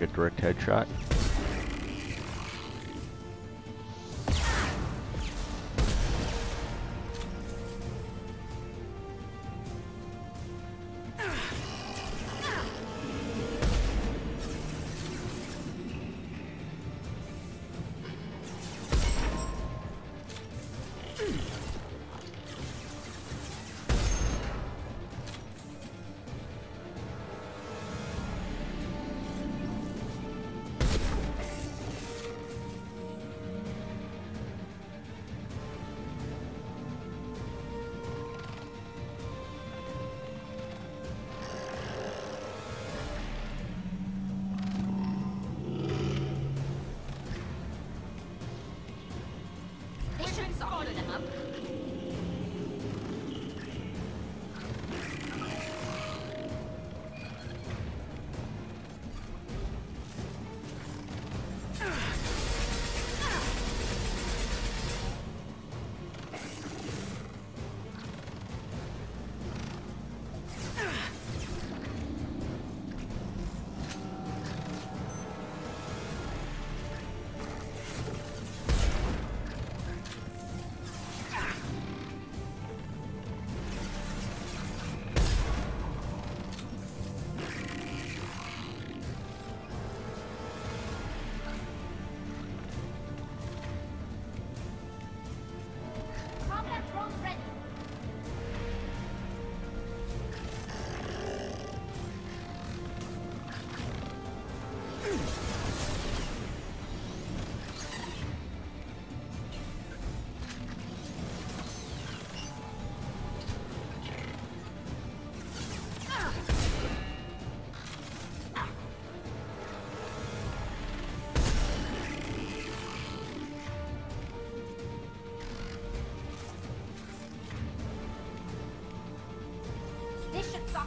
Like a direct headshot. Should soften them up.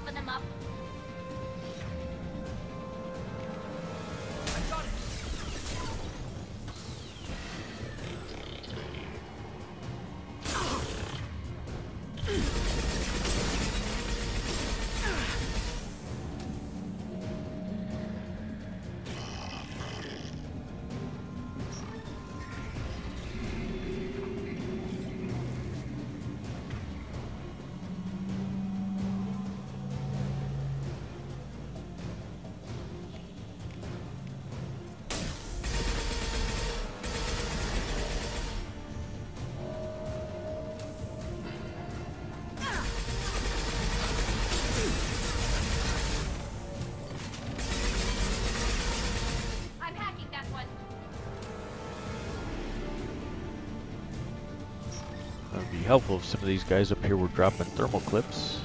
This should soften helpful if some of these guys up here were dropping thermal clips.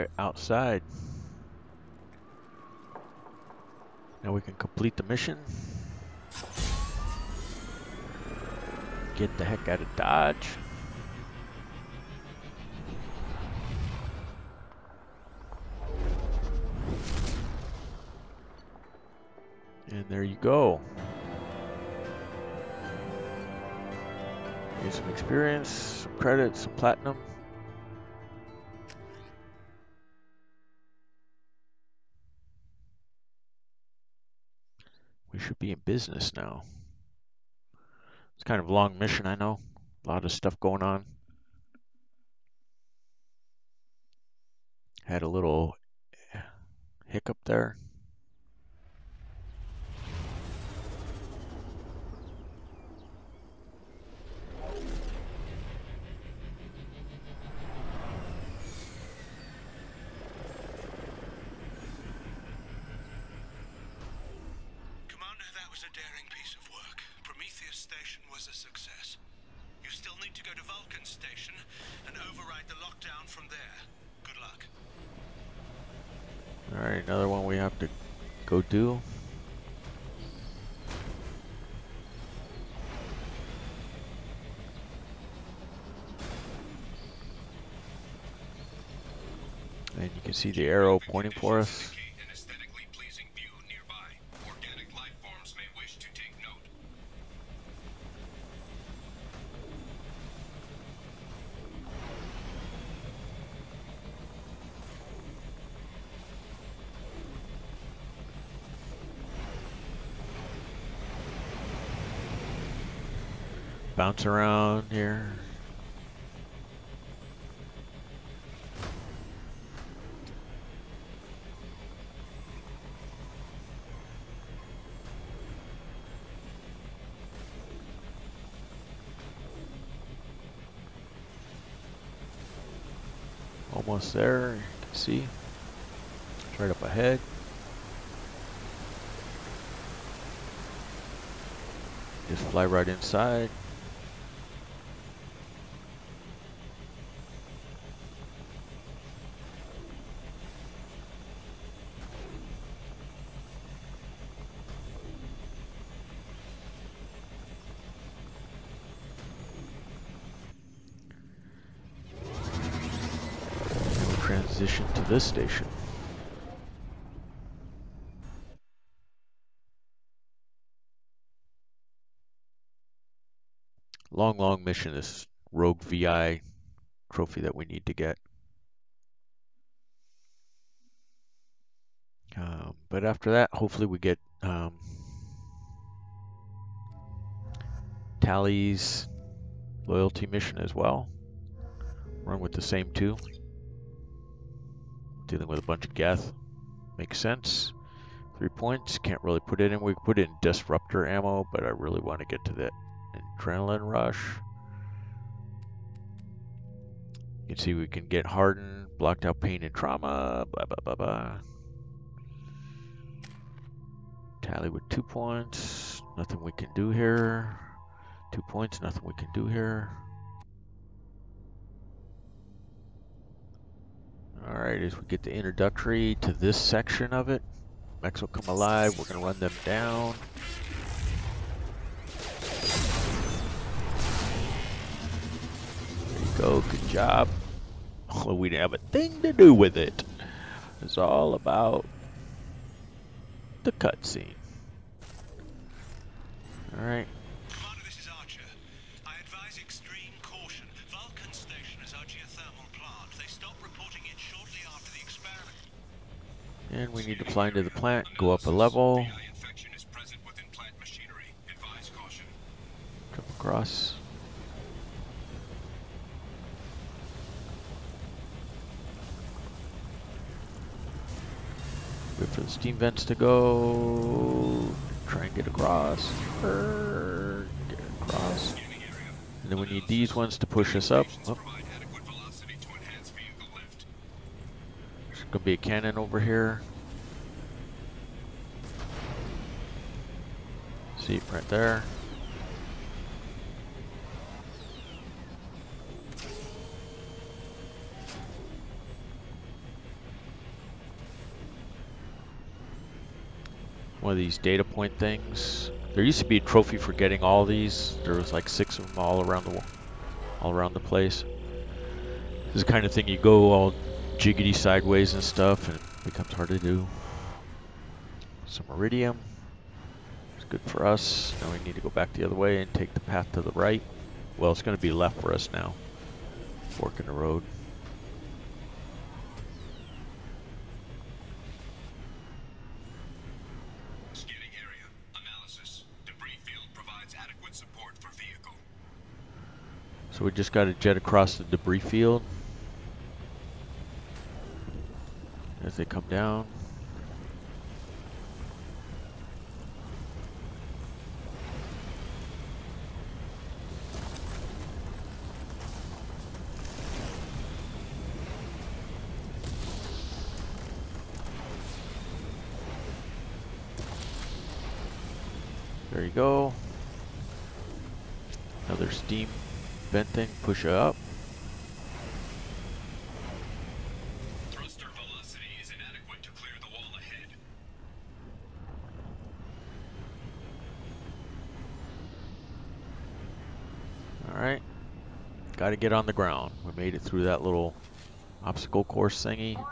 Right, outside. Now we can complete the mission. Get the heck out of Dodge. And there you go. Get some experience, some credits, some platinum. In business now. It's kind of a long mission, I know. A lot of stuff going on. Had a little hiccup there. See the arrow pointing for us. Bounce around pleasing Almost there, you can see. It's right up ahead. Just fly right inside. This station. Long, long mission, this Rogue VI trophy that we need to get. Um, but after that, hopefully we get um, Tali's loyalty mission as well. Run with the same two. Dealing with a bunch of Geth. Makes sense. Three points. Can't really put it in. We put in disruptor ammo, but I really want to get to that adrenaline rush. You can see we can get hardened, blocked out pain and trauma, blah blah blah blah. Tali with two points. Nothing we can do here. Two points, nothing we can do here. Alright, as we get the introductory to this section of it, mechs will come alive, we're gonna run them down. There you go, good job. We didn't have a thing to do with it. It's all about the cutscene. Alright. And we need to fly into the plant, go up a level, jump across. Wait for the steam vents to go. Try and get across. Get across. And then we need these ones to push us up. Oh, gonna be a cannon over here. See right there. One of these data point things. There used to be a trophy for getting all these. There was like six of them all around the all around the place. This is the kind of thing you go all jiggity sideways and stuff, and it becomes hard to do. Some iridium. It's good for us. Now we need to go back the other way and take the path to the right. Well, it's going to be left for us now. Fork in the road. Scanning area. Analysis. Debris field provides adequate support for vehicle. So we just got to jet across the debris field. As they come down. There you go. Another steam venting push up. Thruster velocity is inadequate to clear the wall ahead. Alright. Gotta get on the ground. We made it through that little obstacle course thingy.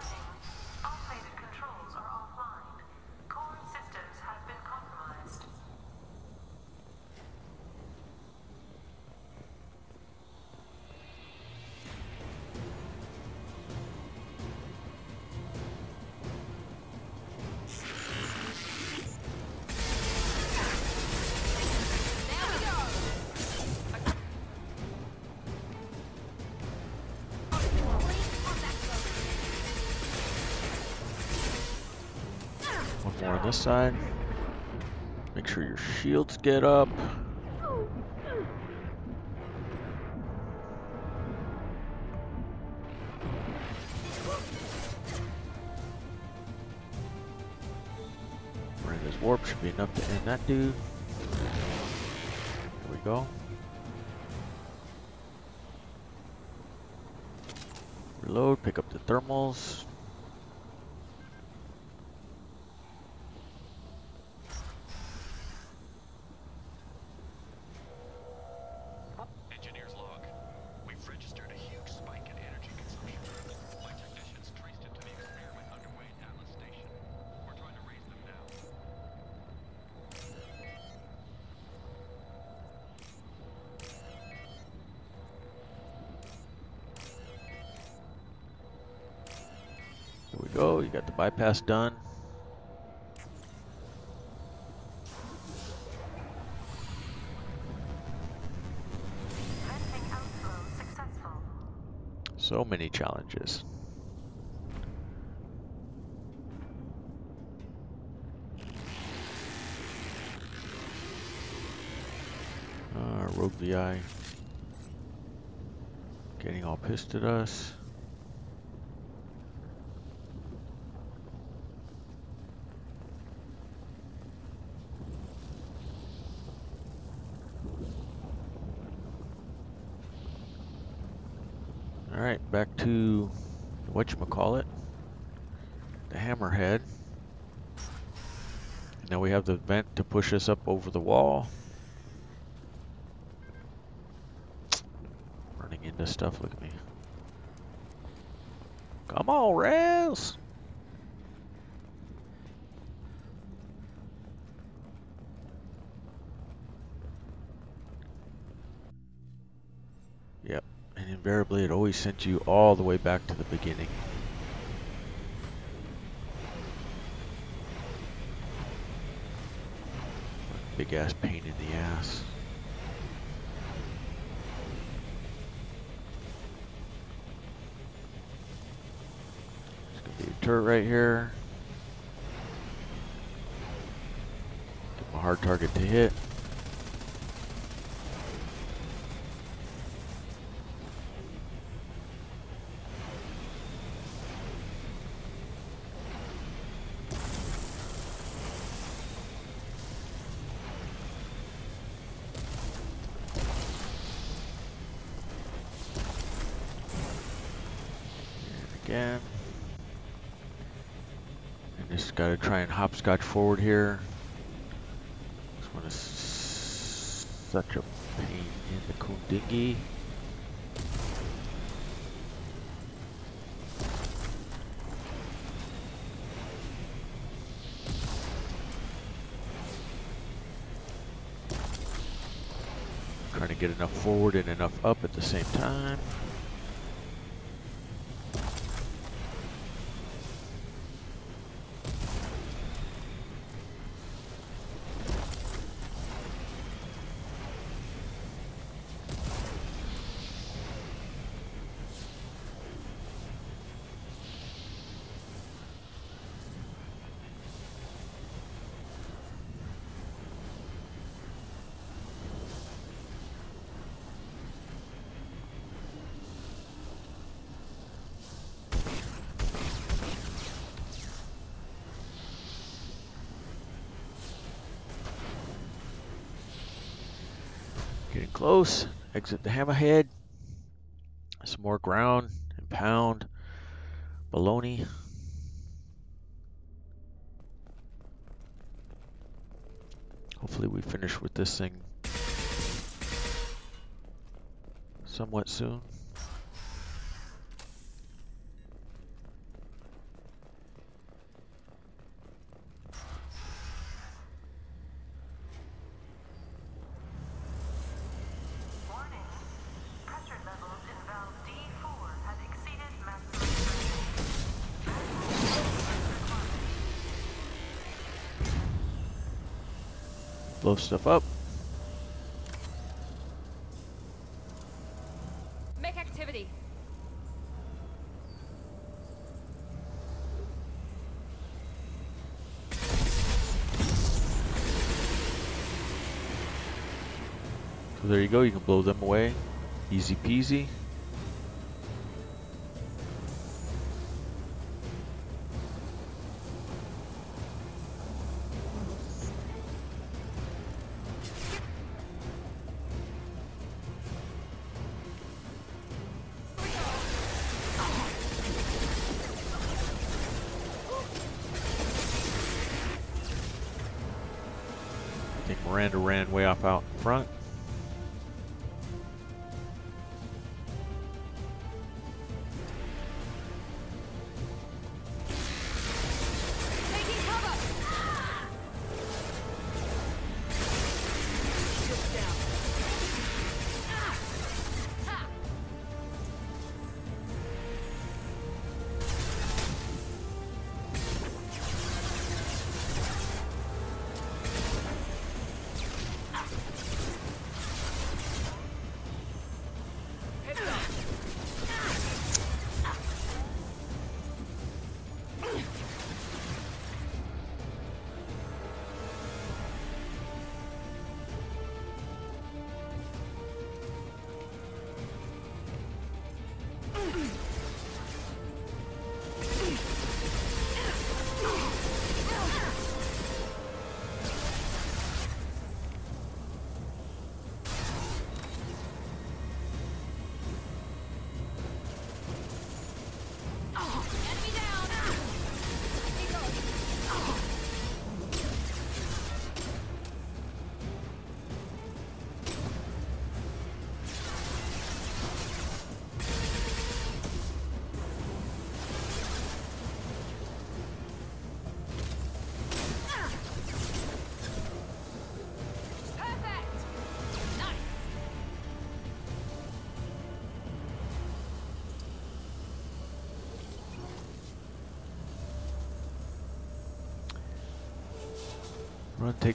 This side. Make sure your shields get up. Miranda's warp should be enough to end that dude. There we go. Reload, pick up the thermals. Bypass done. So many challenges. Uh, Rogue VI. Getting all pissed at us. Alright, back to whatchamacallit, the hammerhead. Now we have the vent to push us up over the wall. Running into stuff, look at me. Come on, Raz! Yep, and invariably it always sent you all the way back to the beginning. Big ass pain in the ass. There's gonna be a turret right here. Give him a hard target to hit. Try forward here. This one is such a pain in the kundingy. Trying to get enough forward and enough up at the same time. Close. Exit the hammerhead. Some more ground and pound. Baloney. Hopefully we finish with this thing somewhat soon. Blow stuff up. Make activity. So there you go, you can blow them away. Easy peasy.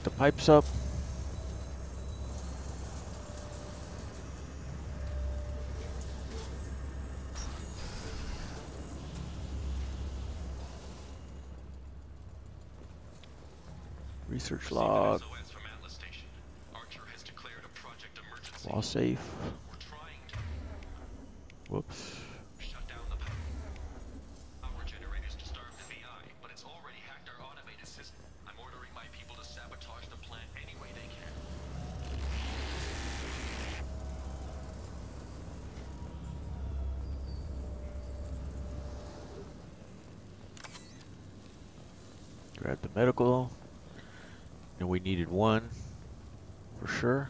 The pipes up. Research log. SOS safe. Atlas medical. And we needed one for sure.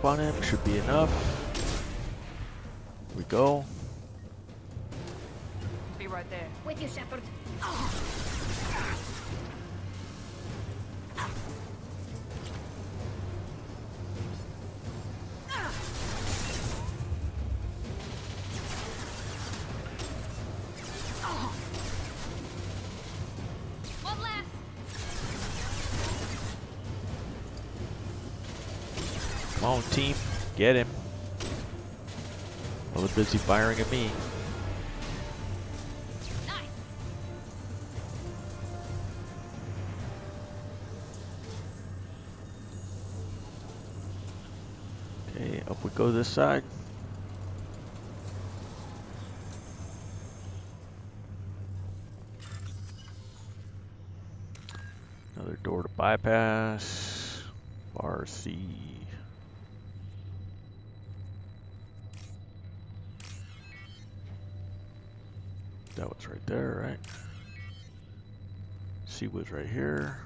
Put a warp on him. Should be enough. Here we go. Be right there. With you, Shepard. Come on, team. Get him. Well, they're busy firing at me. Okay, up we go this side. Another door to bypass. Bar C. there, right? Was right here.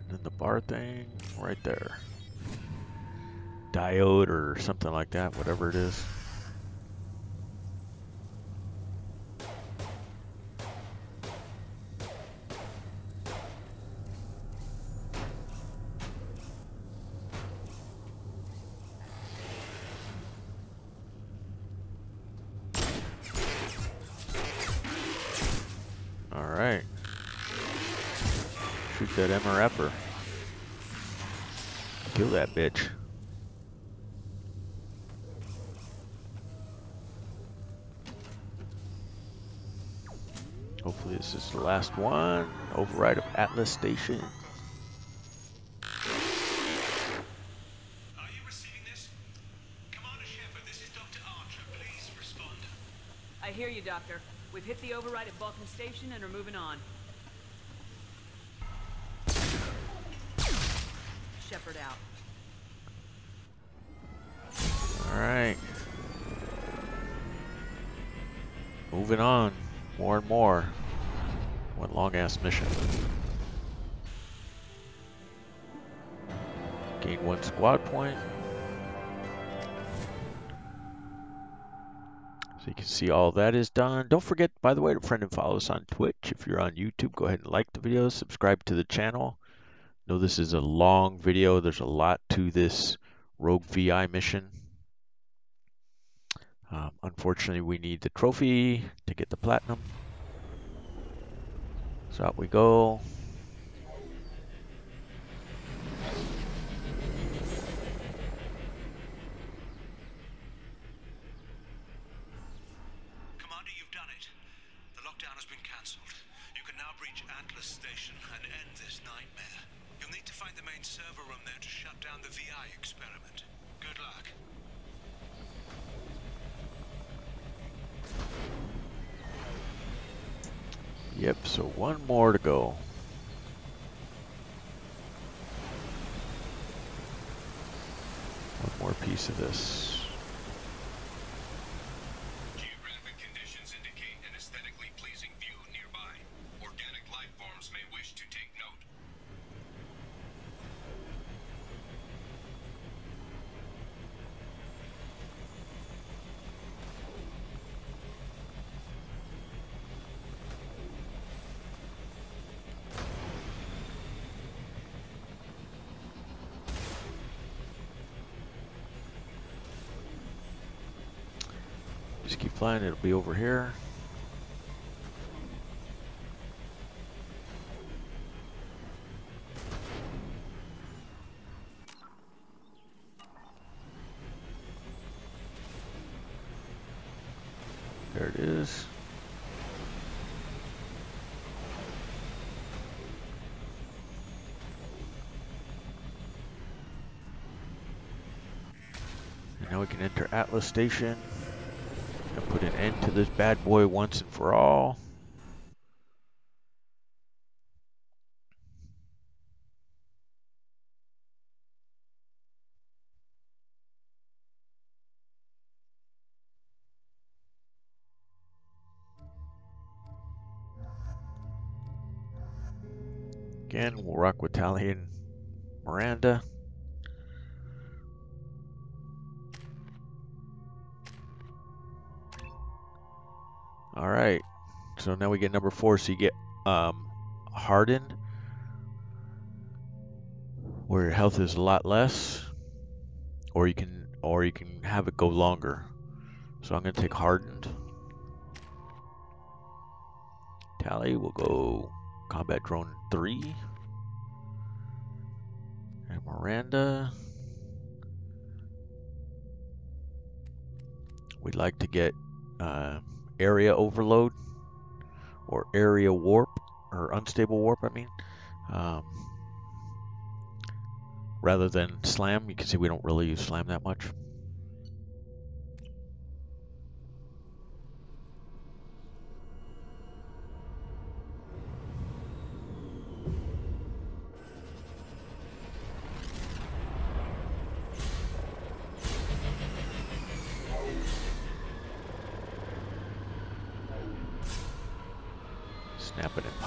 And then the bar thing right there. Diode or something like that, whatever it is. That bitch. Hopefully this is the last one. Override of Atlas Station. Are you receiving this? Commander Shepard, this is Dr. Archer. Please respond. I hear you, Doctor. We've hit the override at Vulcan Station and are moving on. Moving on. More and more. One long ass mission. Gain one squad point. So you can see all that is done. Don't forget, by the way, to friend and follow us on Twitch. If you're on YouTube, go ahead and like the video, subscribe to the channel. Know this is a long video. There's a lot to this Rogue VI mission. Um, unfortunately, we need the trophy to get the platinum. So out we go. Commander, you've done it. The lockdown has been cancelled. You can now breach Atlas Station and end this nightmare. You'll need to find the main server room there to shut down the VI experiment. Good luck. Yep, so one more to go. One more piece of this. Geographic conditions indicate an aesthetically pleasing view nearby. Organic life forms may wish to take note. It'll be over here. There it is. And now we can enter Atlas Station and put an end to this bad boy once and for all. Again, we'll rock with Tali and Miranda. All right. So now we get number four. So you get um, hardened, where your health is a lot less, or you can or you can have it go longer. So I'm gonna take hardened. Tali we'll go combat drone three, and Miranda. We'd like to get. Uh, area overload or area warp or unstable warp I mean um, rather than slam you can see we don't really use slam that much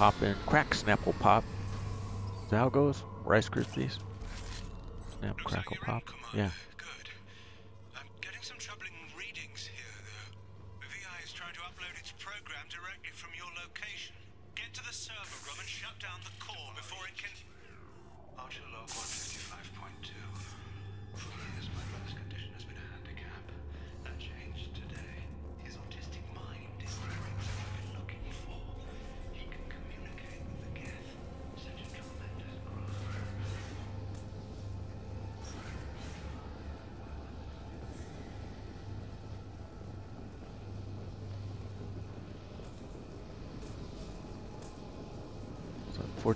And popping. Crack, snapple, pop. Is that how it goes? Rice Krispies? Snap, crackle, pop. Yeah.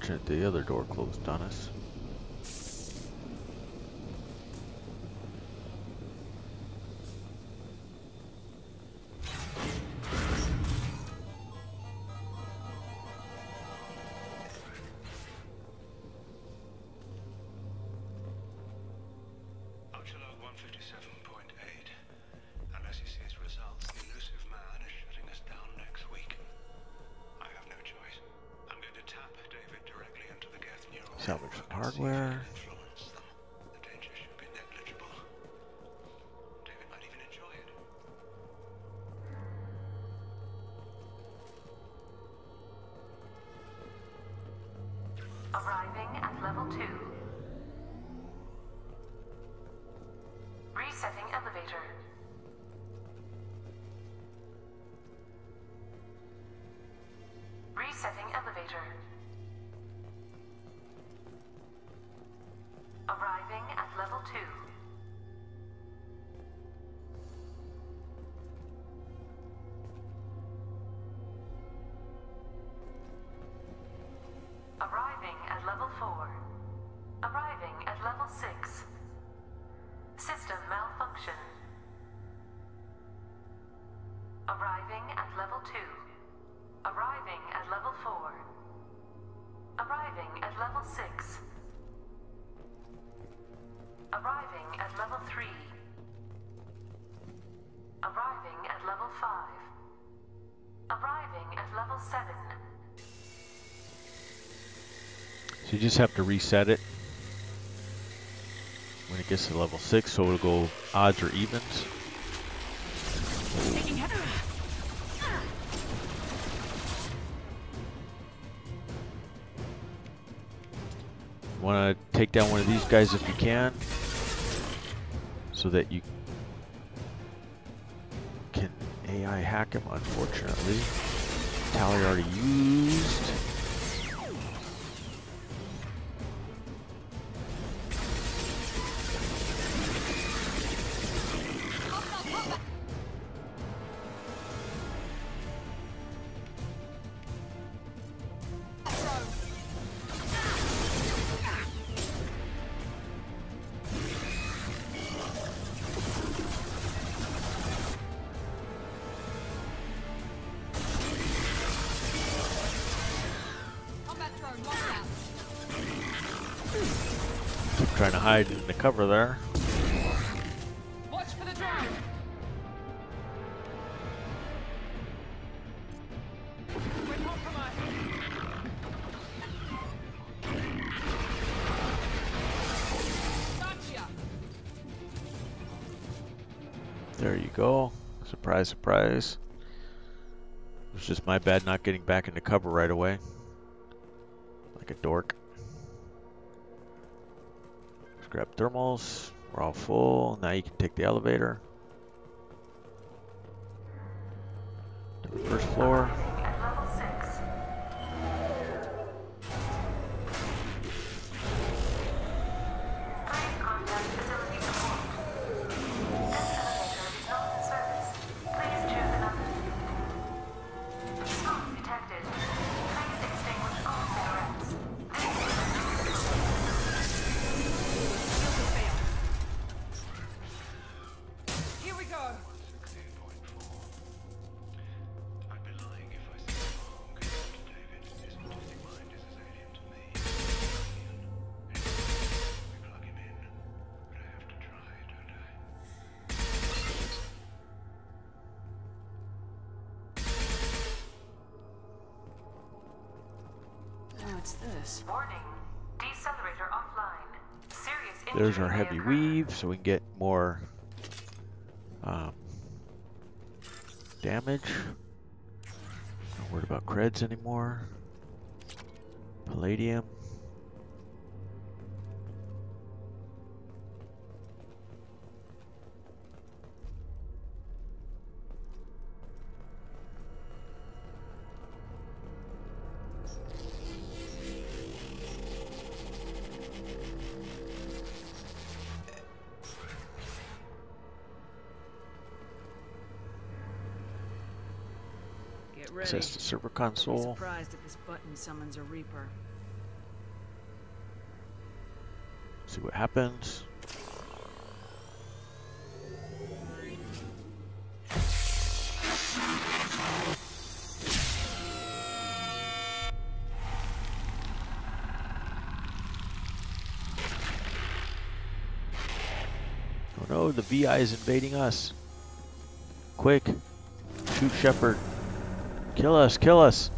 It's unfortunate the other door closed on us. Level 4. Arriving at level 6. System malfunction. Arriving at level 2. Arriving at level 4. Arriving at level 6. Arriving at level 3. Arriving at level 5. Arriving at level 7. So you just have to reset it when it gets to level 6, so it'll go odds or evens. Want to take down one of these guys if you can, so that you can AI hack him, unfortunately. Tali already used. Cover there. Watch for the drone. We're compromised. Gotcha. There you go. Surprise, surprise. It was just my bad not getting back into cover right away. Like a dork. Grab thermals. We're all full. Now you can take the elevator. So we can get more um, damage. Not worried about creds anymore. Palladium. Access to server console. surprised if this button summons a Reaper. See what happens. Oh no, the VI is invading us. Quick. Shoot Shepard. Kill us, kill us.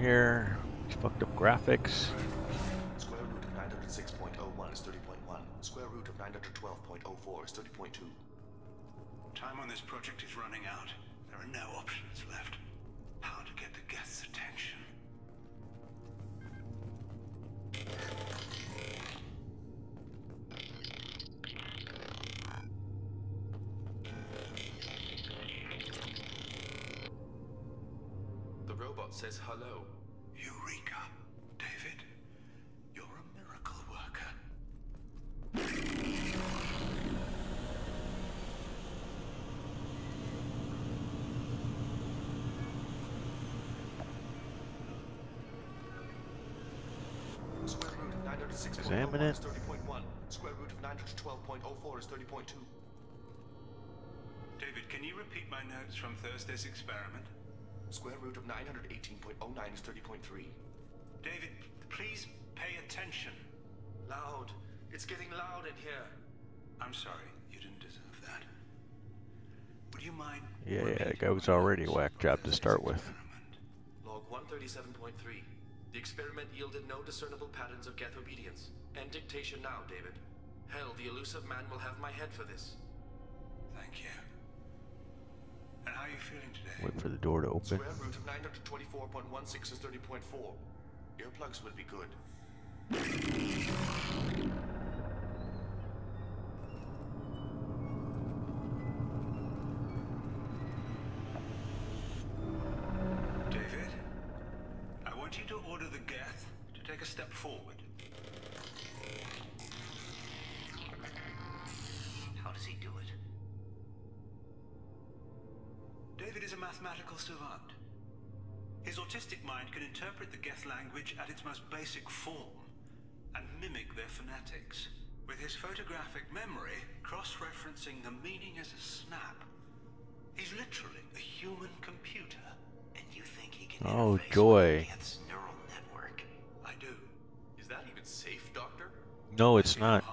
Here. Fucked up graphics. 918.09 is 30.3. David, please pay attention. Loud. It's getting loud in here. I'm sorry, you didn't deserve that. Would you mind? Yeah, yeah, that guy was already a whack job to start with. Log 137.3. The experiment yielded no discernible patterns of geth obedience. End dictation now, David. Hell, the Illusive Man will have my head for this. Thank you. And how are you feeling today? Wait for the door to open. Square root of 924.16 is 30.4. Earplugs would be good. David, I want you to order the Geth to take a step forward. Mathematical savant. His autistic mind can interpret the Geth language at its most basic form and mimic their phonetics. With his photographic memory cross-referencing the meaning as a snap. He's literally a human computer. And you think he can Oh, joy. with Geth's neural network? I do. Is that even safe, Doctor? No, it's See no not.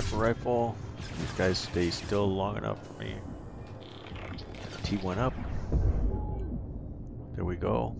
Sniper rifle. These guys stay still long enough for me. T1 up. There we go.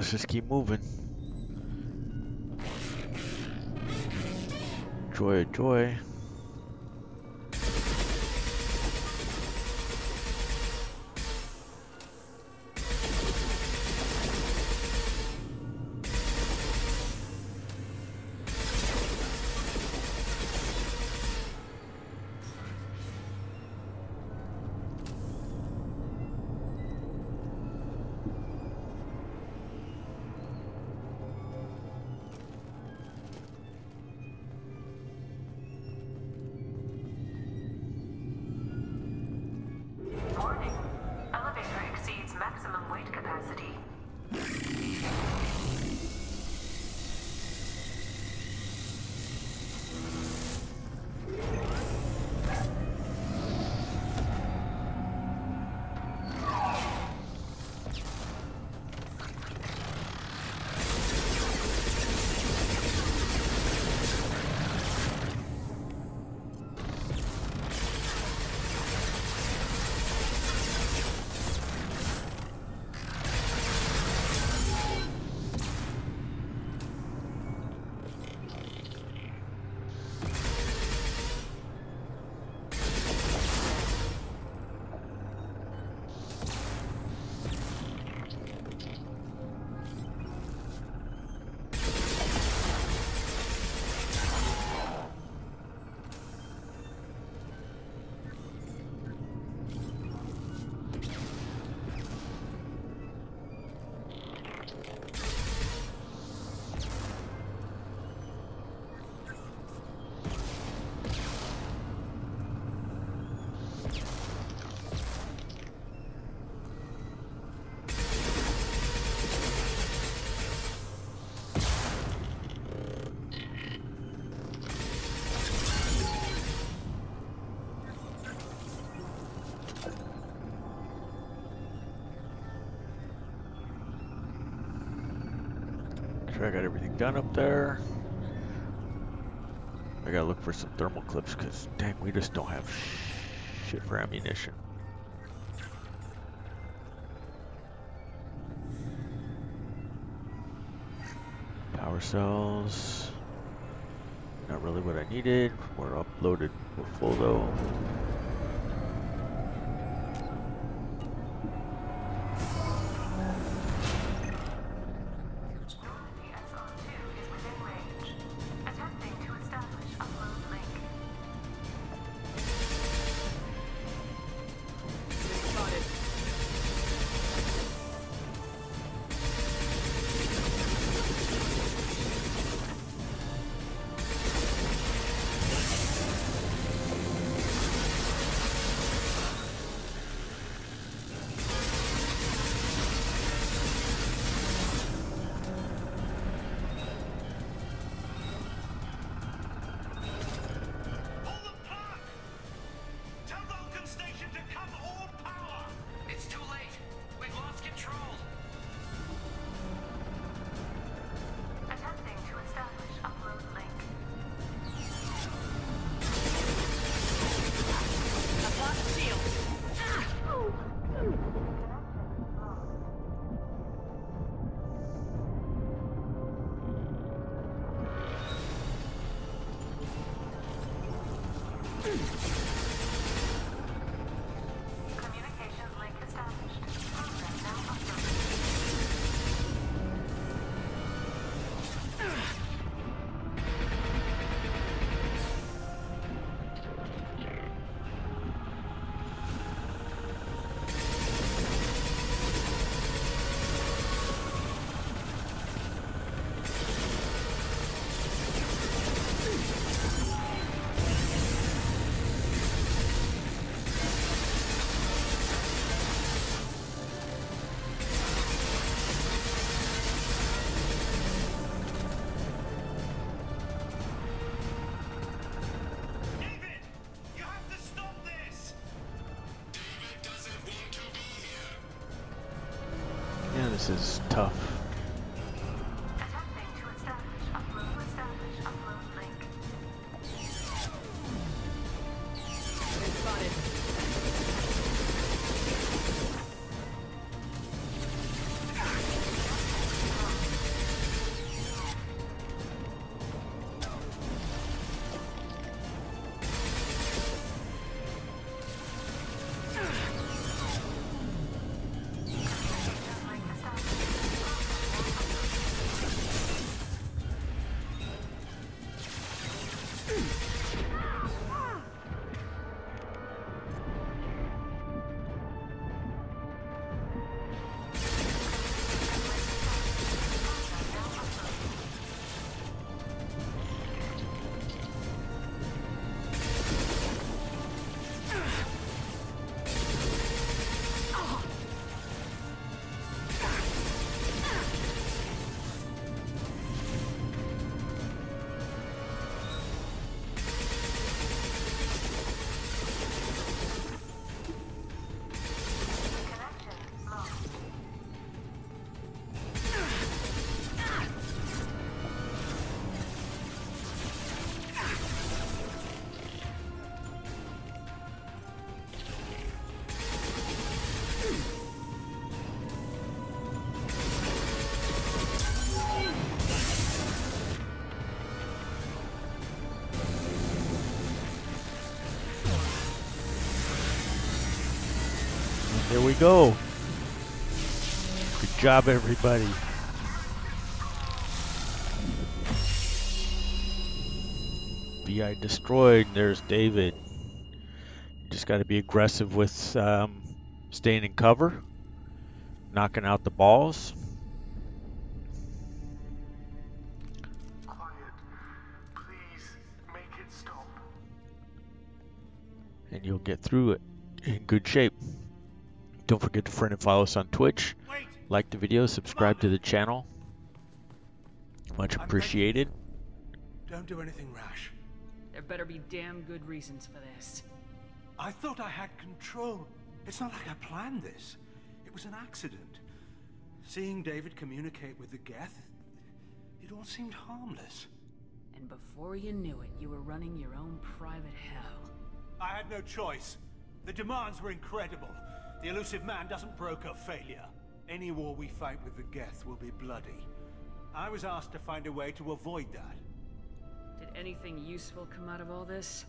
Let's just keep moving. Joy, joy. Sure I got everything done up there. I gotta look for some thermal clips because dang, we just don't have shit for ammunition. Power cells. Not really what I needed. We're uploaded. We're full though. We go. Good job, everybody. VI destroyed. There's David. You just got to be aggressive with um, staying in cover, knocking out the balls. Quiet. Please make it stop. and you'll get through it in good shape. Don't forget to friend and follow us on Twitch. Like the video, subscribe to the channel. Much appreciated. Don't do anything rash. There better be damn good reasons for this. I thought I had control. It's not like I planned this. It was an accident. Seeing David communicate with the Geth, it all seemed harmless. And before you knew it, you were running your own private hell. I had no choice. The demands were incredible. The Illusive Man doesn't broker failure. Any war we fight with the Geth will be bloody. I was asked to find a way to avoid that. Did anything useful come out of all this?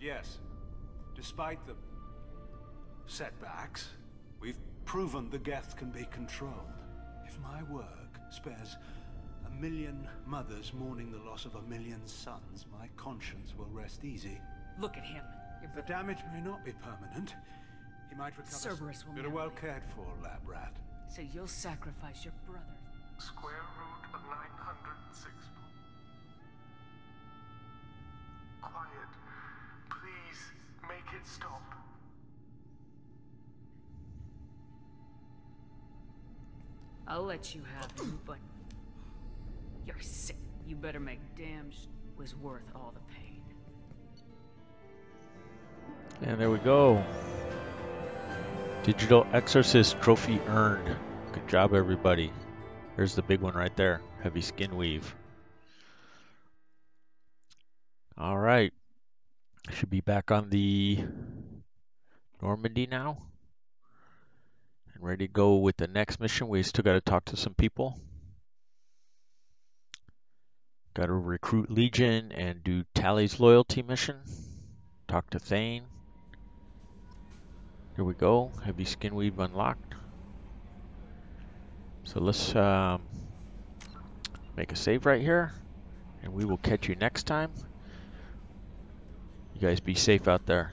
Yes. Despite the setbacks, we've proven the Geth can be controlled. If my work spares a million mothers mourning the loss of a million sons, my conscience will rest easy. Look at him. The damage may not be permanent. He might recover. Cerberus will You're well cared for, lab rat. So you'll sacrifice your brother. Square root of 906. Quiet. Please make it stop. I'll let you have him, but you're sick. You better make damn sh- was worth all the pain. And there we go. Digital Exorcist trophy earned. Good job, everybody. Here's the big one right there. Heavy skin weave. All right. Should be back on the Normandy now. And ready to go with the next mission. We still got to talk to some people. Got to recruit Legion and do Tali's loyalty mission. Talk to Thane. Here we go. Heavy skin weave unlocked. So let's um, make a save right here. And we will catch you next time. You guys be safe out there.